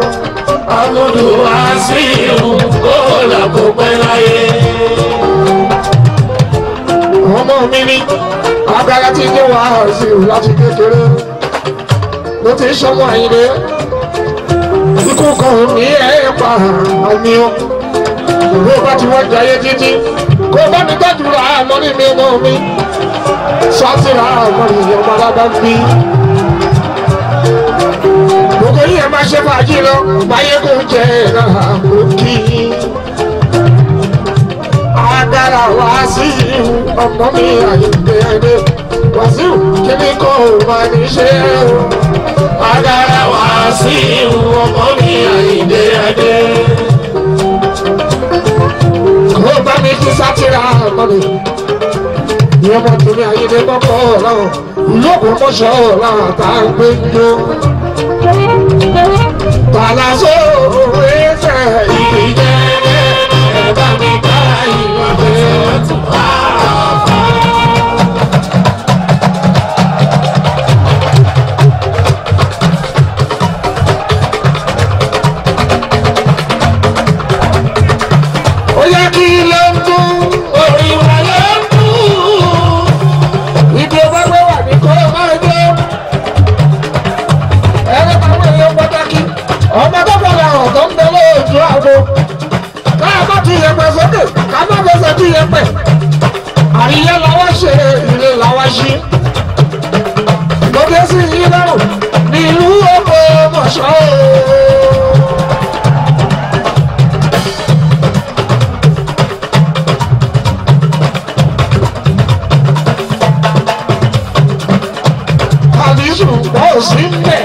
abudu Wàsíù kó làkó pẹ́ láyé. Ọmọ mi ní agbára tí dé wá sí i láti kékeré. Ló ti sọmọ àyìnlé ikú kan ní ẹ pa àmì o. Bó bá ti wọ́n jayé títí. Kó bá mi àmọ́ ní mi ọmọ mi sọ́ọ́sì ra àmọ́ ní ọmọ alábá ń bí. gbogbo yìí ẹ máa ṣe fàájì lọ báyé kò jẹ ẹ̀rọ àbòkí agbára Wàsíù ọmọ mi àyíké Wàsíù kíní kò máa ní ṣe o. agbára Wàsíù ọmọ mi àyíké ẹni. bá mi kí sátìrà ọmọ mi. Ní ọmọ tèmi àyíké kọ́kọ́ ọ̀làwọ̀ ìlókun mọ́ṣọ́ ọ̀làwọ̀ tá a gbé jó. Tàlàsó òwe ìdíjẹ́ ẹ̀ bá mi ká ìwà. ó ti yẹpẹ àríyá làwọn ṣe ilé làwọn ṣí lóde sí yín lọ́rùn nílùú ọkọ̀ mọ̀ṣọ́ tàbí ṣùgbọ́n sí ń bẹ̀.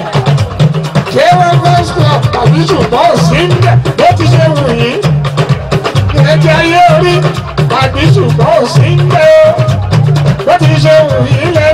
Kéwọ́n first club tàbí ṣùgbọ́n ń bẹ̀ ò sí ń bẹ̀ lẹ́lẹ́jọ́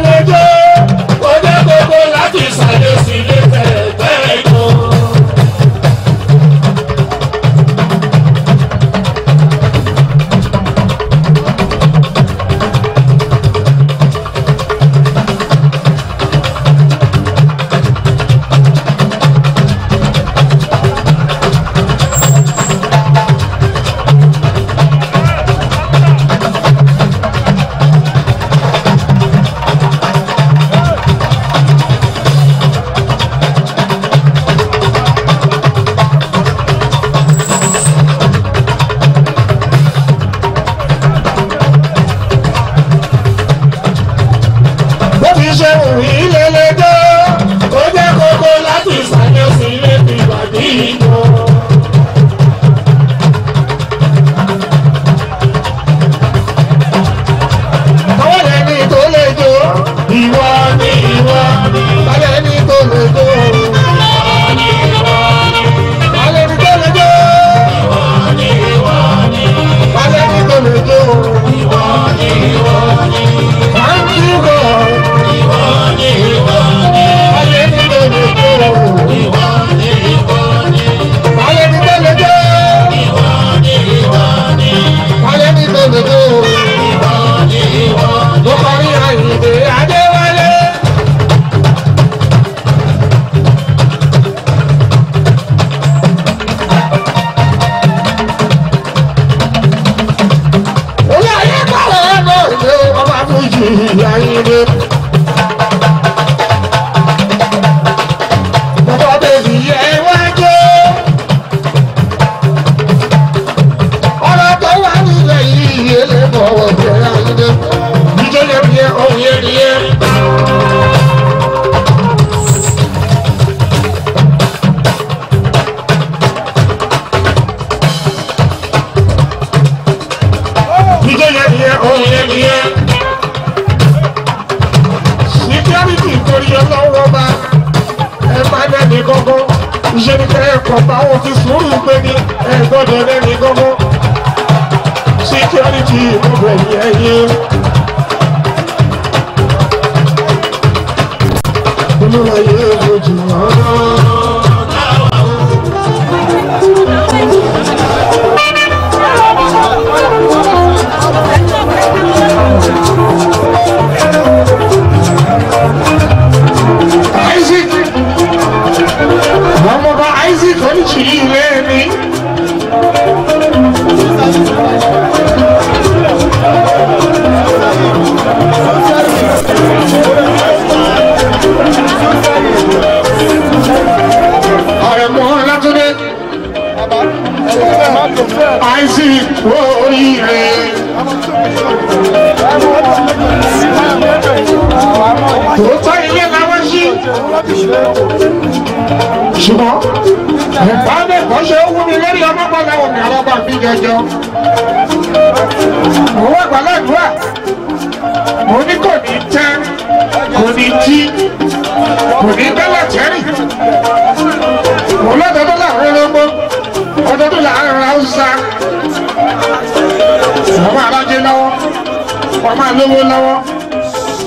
ọmọ alówó lọ́wọ́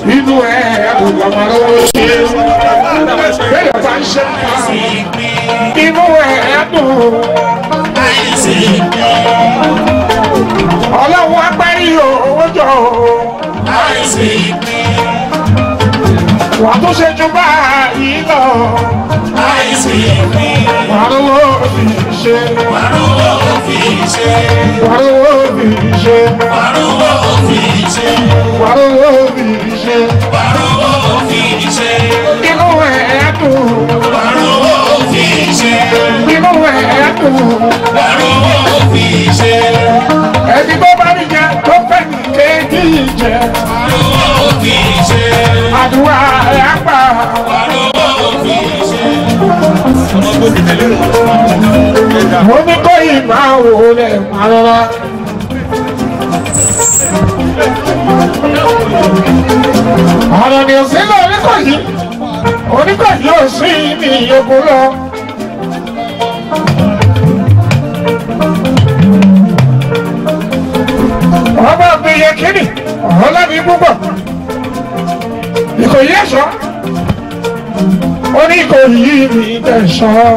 nínú ẹ̀ ẹ̀dùn ọmọ alówó ṣe bẹ́ẹ̀ bá ń ṣe. Inú ẹ̀ ọlọ́run agbárí owó jọ. Wà tó ṣe ju báyìí lọ. wàrúwó fi ṣe. wàrúwó fi ṣe. wàrúwó fi ṣe. wàrúwó fi ṣe. wàrúwó fi ṣe. wàrúwó fi ṣe. inú ẹ̀ dùn. wàrúwó fi ṣe. inú ẹ̀ dùn. wàrúwó fi ṣe. ẹni tó bá rí jẹ tó fẹ́ ní kéèkì jẹ. wàrúwó fi ṣe. àdúrà ẹ̀ á gbà. Mo ní kó ìgbà wo lè má rọra. ọ̀rọ̀ ni òsínlẹ̀ oníkọ̀yí oníkọ̀yí ò sí ní ìyókù lọ. ọba mi kíni ọlọ́ni púpọ̀ ìkòyí ẹ̀ṣọ́ oníkòyí mi tẹ̀sán.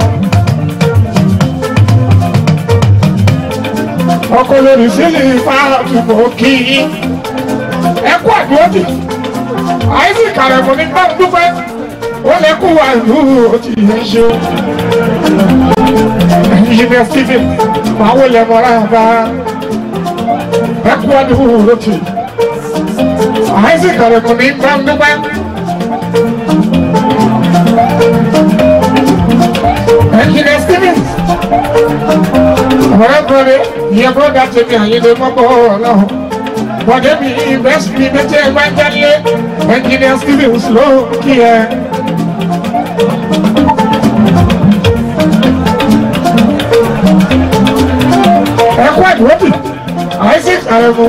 ọkọ lórí sílẹ̀ ìfàtúmọ̀ kí. Ẹ kú àdúrótì àìsí ìkàrẹ̀mọ̀ ní bá ń dúpẹ́ ó lè kú wà ìlú òtí yẹn ṣe engineer stephen máa wó lẹ mọ́ra bá ẹ kú àdúrótì àìsí ìkàrẹ̀mọ̀ ní bá Stevens ọ̀rẹ́kùnrin yẹ bọ́dà tèmi àyẹ̀lẹ̀ mọ́bọ̀ ọlọ́run bọ́dẹ̀ mi bẹ́sì mi ẹ̀ máa jálẹ̀ stevens ló kí ẹ. ẹ̀kọ́ àdúrótì isaac aremu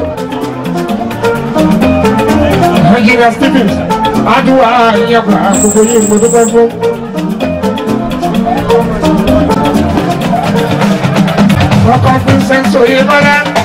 stevens adúlá ìyẹ̀kọ̀ àgbègbè yìí mo dúpẹ́ fún. Fún sẹ́ńsọ̀ yìí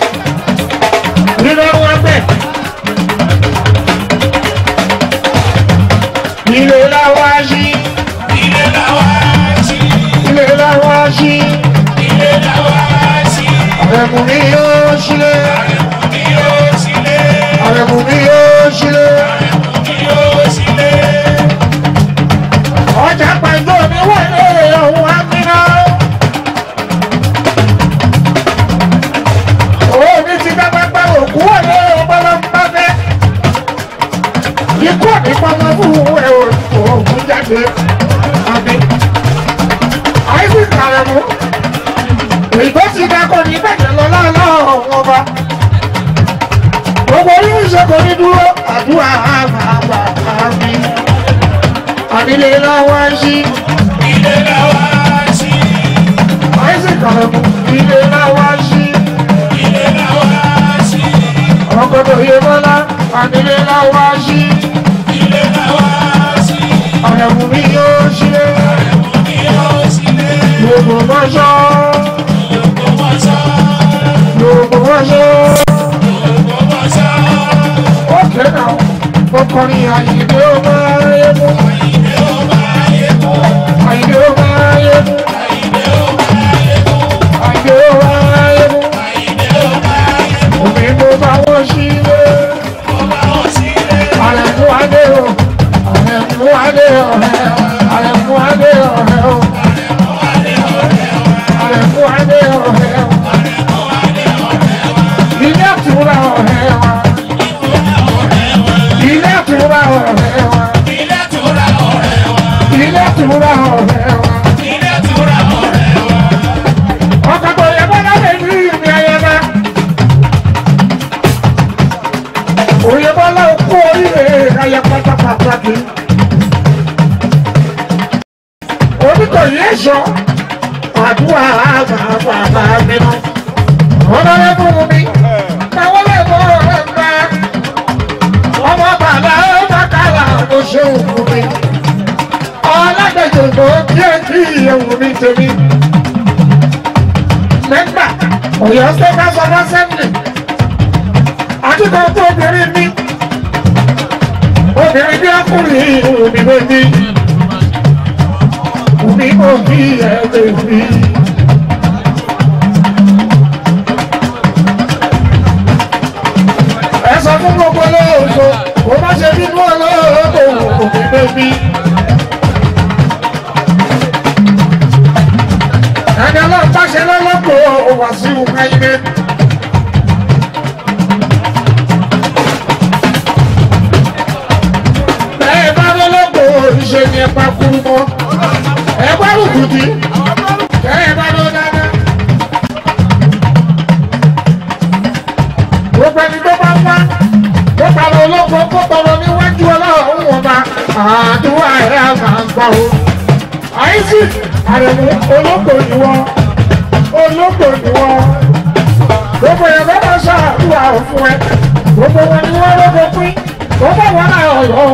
àmìlẹ̀ lọ́wọ́ sí. ilé lọ́wọ́ sí. àrẹ̀mú mi yóò ṣílẹ̀. àrẹ̀mú mi yóò ṣílẹ̀. gbogbo mọ́ṣọ́. gbogbo mọ́ṣọ́. gbogbo mọ́ṣọ́. gbogbo mọ́ṣọ́. ó kéka ọkùnrin àyìnbó máa yẹ mú. àyìnbó máa yẹ mú. àyìnbó máa yẹ mú. àyìnbó máa yẹ adé ọ̀rẹ́. Àrẹ̀mú adé ọ̀rẹ́ o. Àrẹ̀mú adé ọ̀rẹ́ o. Ilé àtúrà ọ̀rẹ́ wa. Ilé àtúrà ọ̀rẹ́ wa. Ilé àtúrà ọ̀rẹ́ wa. Ilé àtúrà ọ̀rẹ́ wa. Ilé àtúrà ọ̀rẹ́ wa. Ọkọ̀ kí. Ẹ̀ṣọ́ àdúrà àgbààgbà nínú. Ọlọ́rẹ́ mú mi, àwọn lè mọ ọ̀rẹ́ gbà. Ọmọ bàbá ọmọ kàlà ló ṣe òkú mi. Ọlágbèjò tó díẹ̀ kí ìyẹ̀wò mi tèmi. Mẹ́gbà, Ọ̀yọ́ State House of Assembly àdúgbò tó obìnrin ní obìnrin bí ọkùnrin òbí bèbí òbí ẹ bèbí. ẹ sọ fún gbogbo olóòótọ́ kó má ṣe bínú olóòótọ́ òbí bèbí. ẹni mọ́ ẹ bá rùkùtì ẹ bá lọ dáadáa. gbogbo ẹni tó bá wá bá lọ lọ́pọ̀ kó tọrọ níwájú ọlọ́run wọn bá àdúrà ẹ̀ á máa gbọ́ o. àìsí àrẹ̀mú olóko ìwọ olóko ìwọ gbogbo ẹ̀ bá máa ṣàdúrà fún ẹ. Gbogbo wọn ni wọ́n lọ́gbọ̀ pín. Gbogbo wọn náà ọ̀yọ́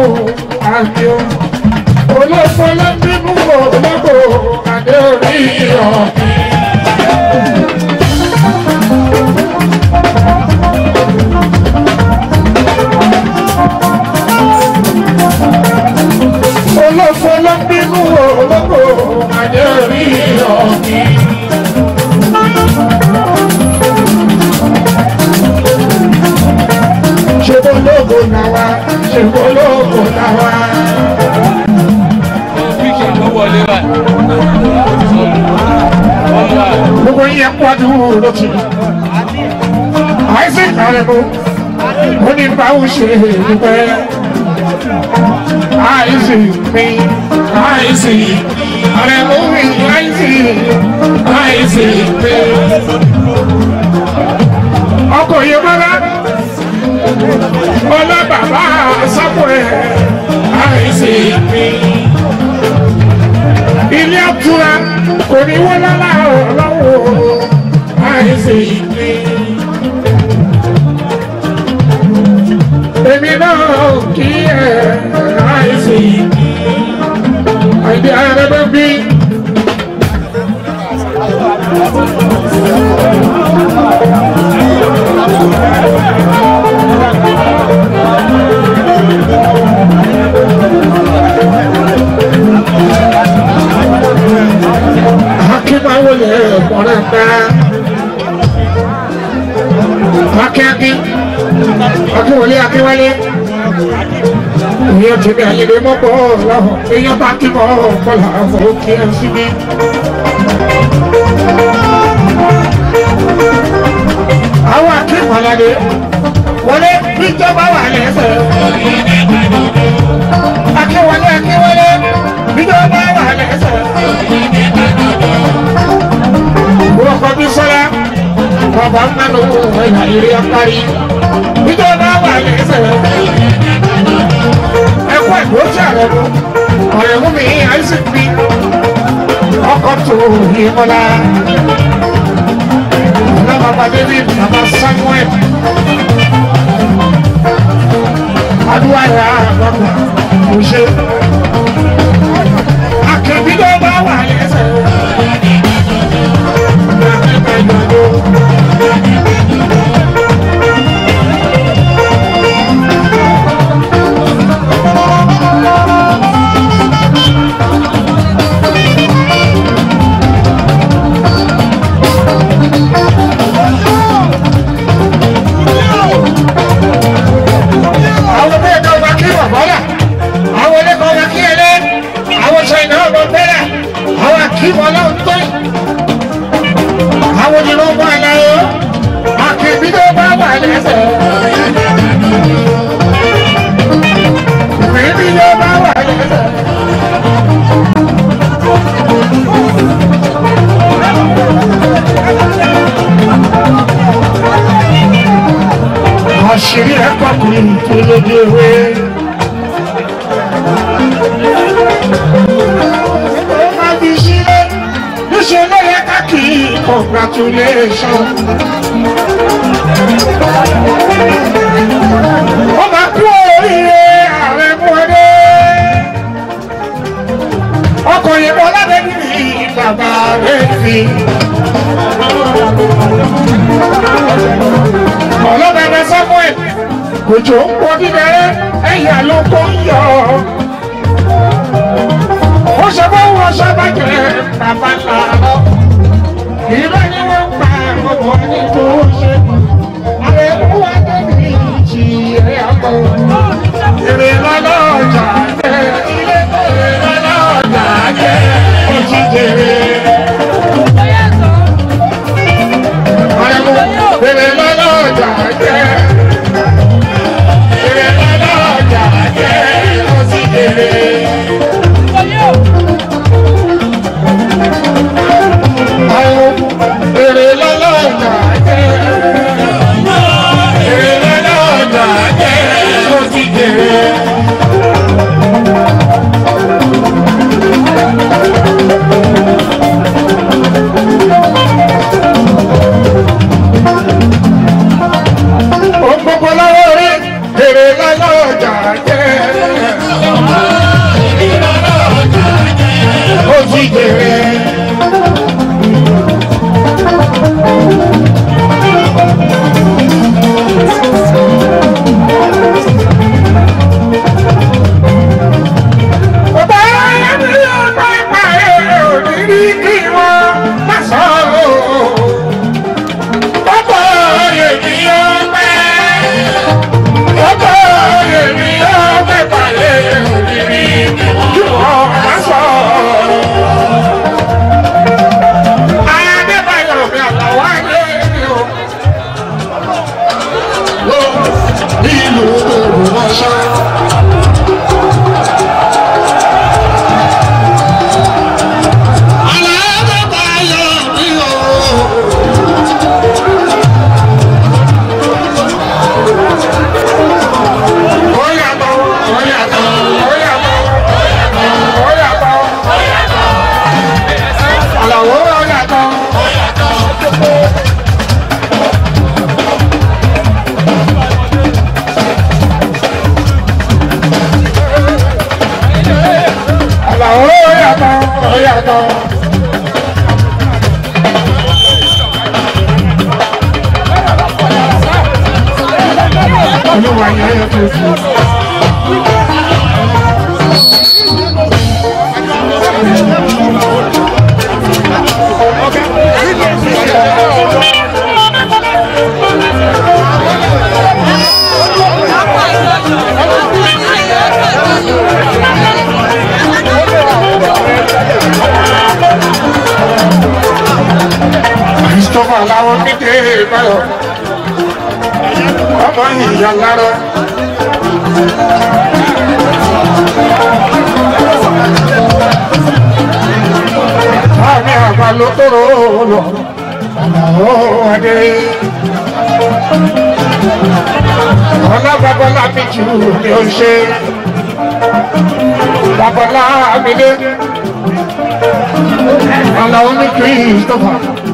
àmì olóko ló ń bínú olóko àdé orí ọ̀. olóko ló ń bínú olóko àdé orí ọ̀. ṣe bológo náà wá ṣe bológo náà wá. gbogbo yẹn kó adúrú ló ti isaac arẹ̀mú ó ní báwo ṣe dúpẹ́. Isaac mi isaac arẹ̀mú mi isaac isaac mi ọkọ̀ yẹn bọ́lá ọlá bàbá àìsí mi. Ilé àtúrà kò ní wọ́n lọ́la ọlọ́wọ́ àìsí mi. èmi náà kí ẹ àìsí mi. àìdí bẹ́ẹ̀ bí. Akímáwò ọ̀pọ̀lọpọ̀ ẹ̀ka. Akíákí, Akíwọlé Akíwálé. Ìyẹn òkè. Àwọn akíkọ̀ọ́ládé wọlé bíjọba wà lẹ́sẹ̀. Akíwọlé Akíwọlé lẹ́sẹ̀. wọ́n kọ́ bí sọ́lá bàbá nánú ọ̀kárí nítorí bá wà lẹ́sẹ̀. ẹ̀kọ́ ẹ̀kọ́ tí àrẹ mú ọ̀rẹ́ mú mi isaac bí ọkọ̀ tó yí mọ́lá. ọ̀nà bàbá david bàbá samuel adúláyà àgbàgbà òṣè akẹ́bí ló bá wà lẹ́sẹ̀. Àwọn Àṣírí ẹ̀ pàkùnrin tó lóde ewé. Níṣẹ́ ló yẹ ká kí congratulation. Ó kú oríire ààrẹ mọ́dé. Ọkọ̀ yìnbọn lábẹ́ níbi bàbá rẹ̀ fi. Ọlọ́bẹ̀rẹ̀ Samuel òjò ń pọ̀ níbẹ̀rẹ̀ ẹ̀yà ló kó ń yọ. Ó ṣe bá wọn ṣàbàjẹ́ bàbá ńlá. Ìbá ni wọ́n pa ọmọ ní tó ṣe. Ààrẹ mú wa débi ìjì ẹ̀ àpò. Èrè lọ́lọ́ ọjà jẹ́ ilé èrè lọ́lọ́ ọjà jẹ́ òjì jèrè. Èrè lọ́lọ́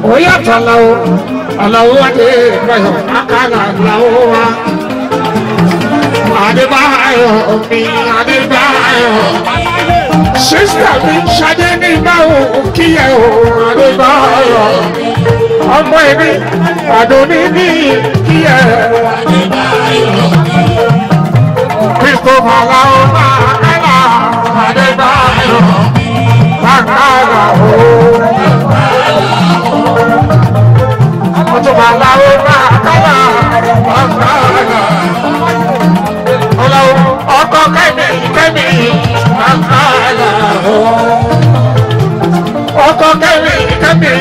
Oya yàtọ̀ làwọ̀ àlàwọ̀ adé ìbáyọ̀ àkàlà làwọ̀ wa. Adébáyọ̀ mi Adébáyọ̀ sísítà mi Ṣadé ní ìbáwò kíyẹ̀ o Adébáyọ̀ ọmọ èmi Àdóní ní kíyẹ̀ Adébáyọ̀ kíkó màlá ó máa kẹ́là bàkàrà o. ọtúnba aláwo bàkàrà bàkàrà. ọlọ́wọ́ ọkọ kẹ́mi kẹ́mi bàkàrà o. ọkọ kẹ́mi kẹ́mi.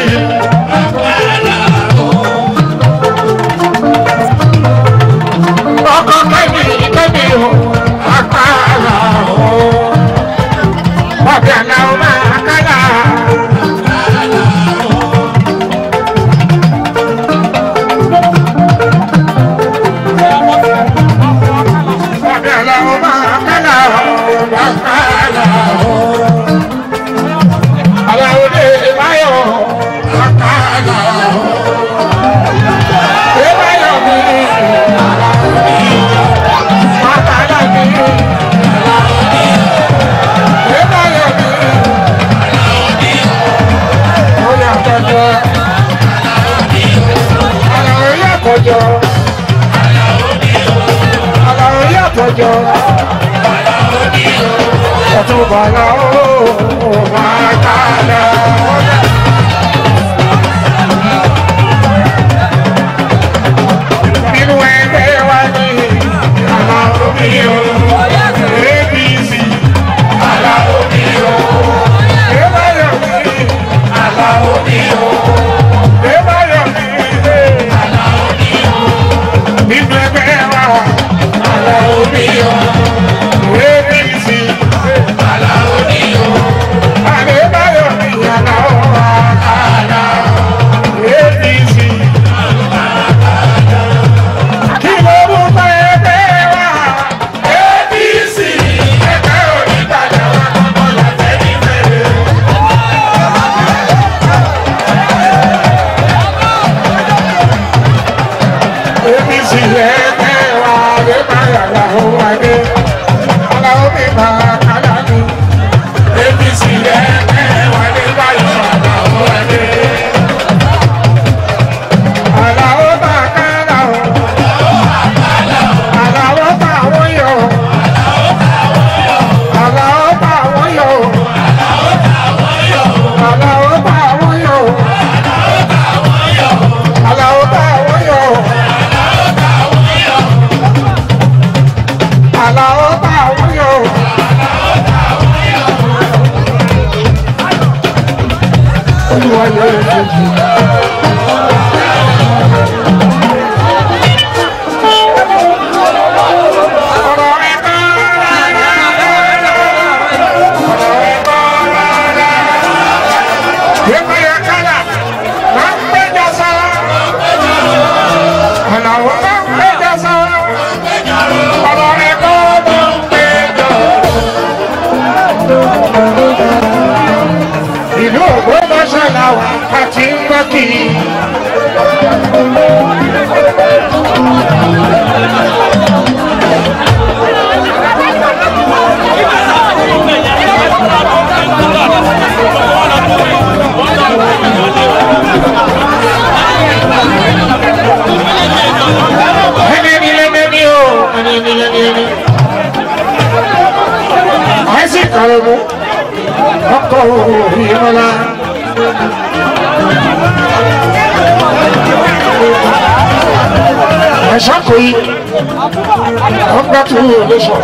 relation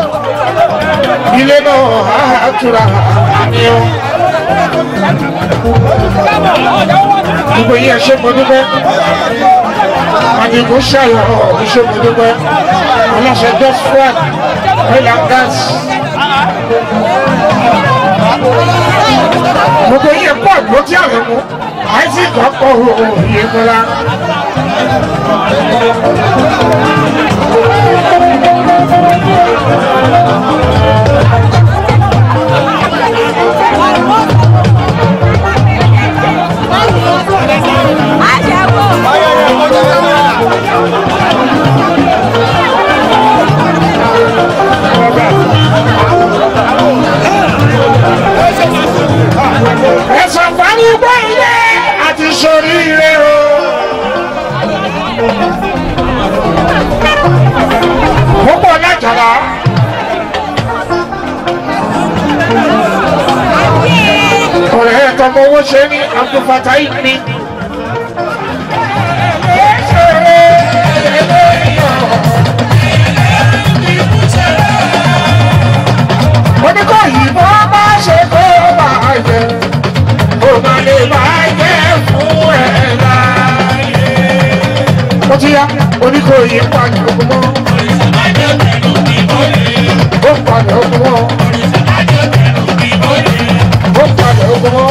ilé náà á tura àmì o. gbogbo yìí ṣe mo àdìgún ṣàyọ̀ ẹ ṣe mo dúpẹ́. Aláṣẹ dọ́fran gbogbo yìí ẹ pọ̀ lókè àwọn ọmọ àìsí ìdọ́kọ̀ òhun yìí kọ́lá ẹ̀sán ilé àti soríire o. púpọ̀ lájàlá. ọ̀rẹ́ ẹ̀ tọmọ owó ṣe ní abdulfatai ní. oníkọ̀ yìí bọ́ bá ṣe kó bá jẹ kó má lè bá jẹ fún ẹ̀ láyé. Ó ti yá oníkọ̀ yìí ń pàdé ogun mọ́. ó ń pàdé ogun mọ́. ó ń pàdé ogun mọ́.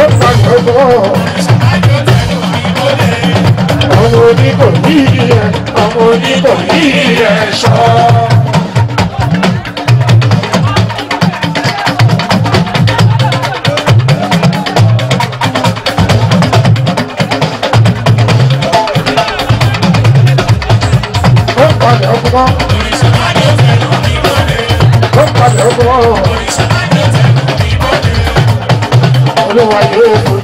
ó ń pàdé ogun mọ́. àwọn oníkọ̀ yìí rẹ̀ àwọn oníkọ̀ yìí rẹ̀ sọ. Olúwa yóò fojú.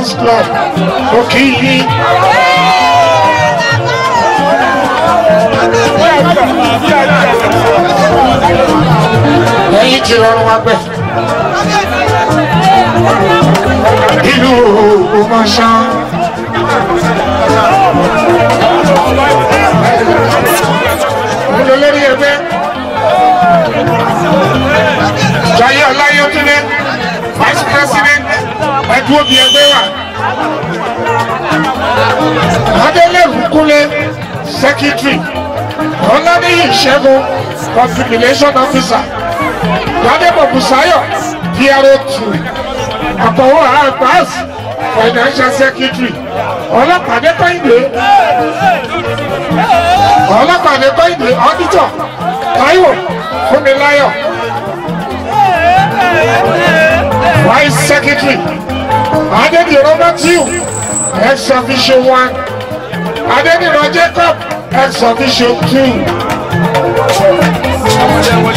Fans Club. Okay. Ẹyin ti rọrùn wa gbẹ. Ìlú Ògbómọ̀ṣọ́. Mo lọ lórí ẹgbẹ́. Jayé Ọláyọ́túndé, Vice President, ẹ̀dùn òbí ẹgbẹ́ wa. Adélẹ́rù Kúnlé, Secretary. Ọládéyìn Ṣẹ́gun, Relation Officer. Gbadebo Busayo, PRO2. Àbọ̀wọ̀ Abbas, Financial Secretary. Ọlọ́pàdé Kọ́hìndé. Ọlọ́pàdé Kọ́hìndé, Auditor. Táíwò Fúnmiláyọ̀. Vice Secretary. Adédìrọ́ Matthew, ex-official one. Adédìrọ́ Jacob, ex-official two.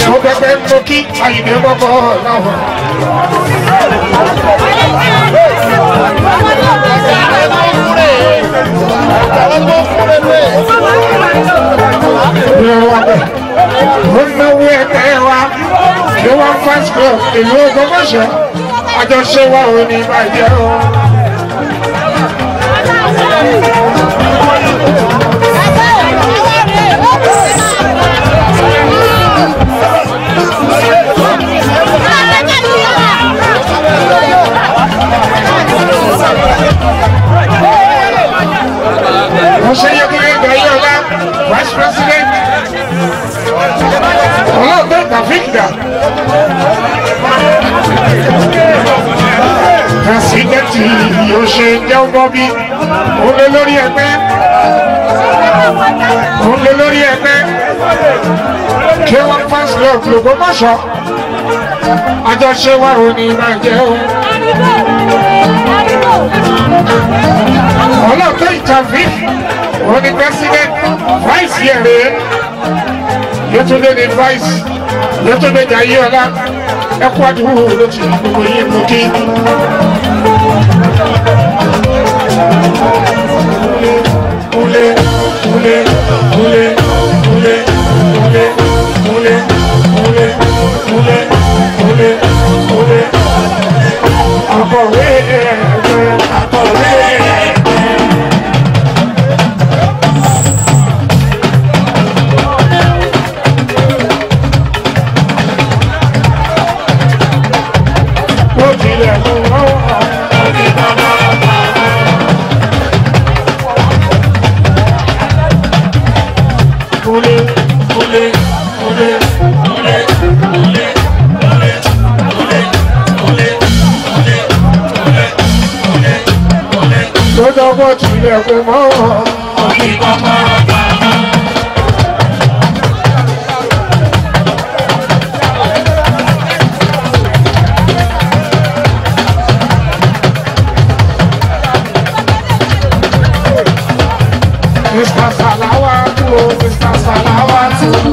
Mo bẹ̀bẹ̀ ń mú kí Àyìnbó bọ́bọ́ láwọn. Ó náwó ẹgbẹ́ wa ní one fast club ìlú Ògbómọ̀ṣọ́ àjọṣe wa ò ní bàjẹ́ o. Mọ̀ṣẹ́yẹ́kúnlé Gbàyọ̀lá, Vice President. Olóògbé Tàfíìkì dà pẹ́sidẹ́ntì yóò ṣe jẹun bọ́bí òun lé lórí ẹgbẹ́. Òun lé lórí ẹgbẹ́. Kí wọ́n fans club lògbómọ̀ṣọ́ àjọṣe wa ò ní máa jẹ́ o. ọlọ́pàá ìtàfí òun ni president vice yẹ̀rẹ̀ yẹtúndé ni vice yẹtúndé jayé ọlá ẹkú àdúgbò ló ti gbogbo yín mú kí. I'm for real. I'm akọ̀wé real. ilẹ̀kùn mọ́. òní kọ́kọ́rọ́ pamọ́. Mr. Salawatu, Mr. Salawatu.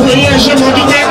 বেরিয়ে এসে নদীতে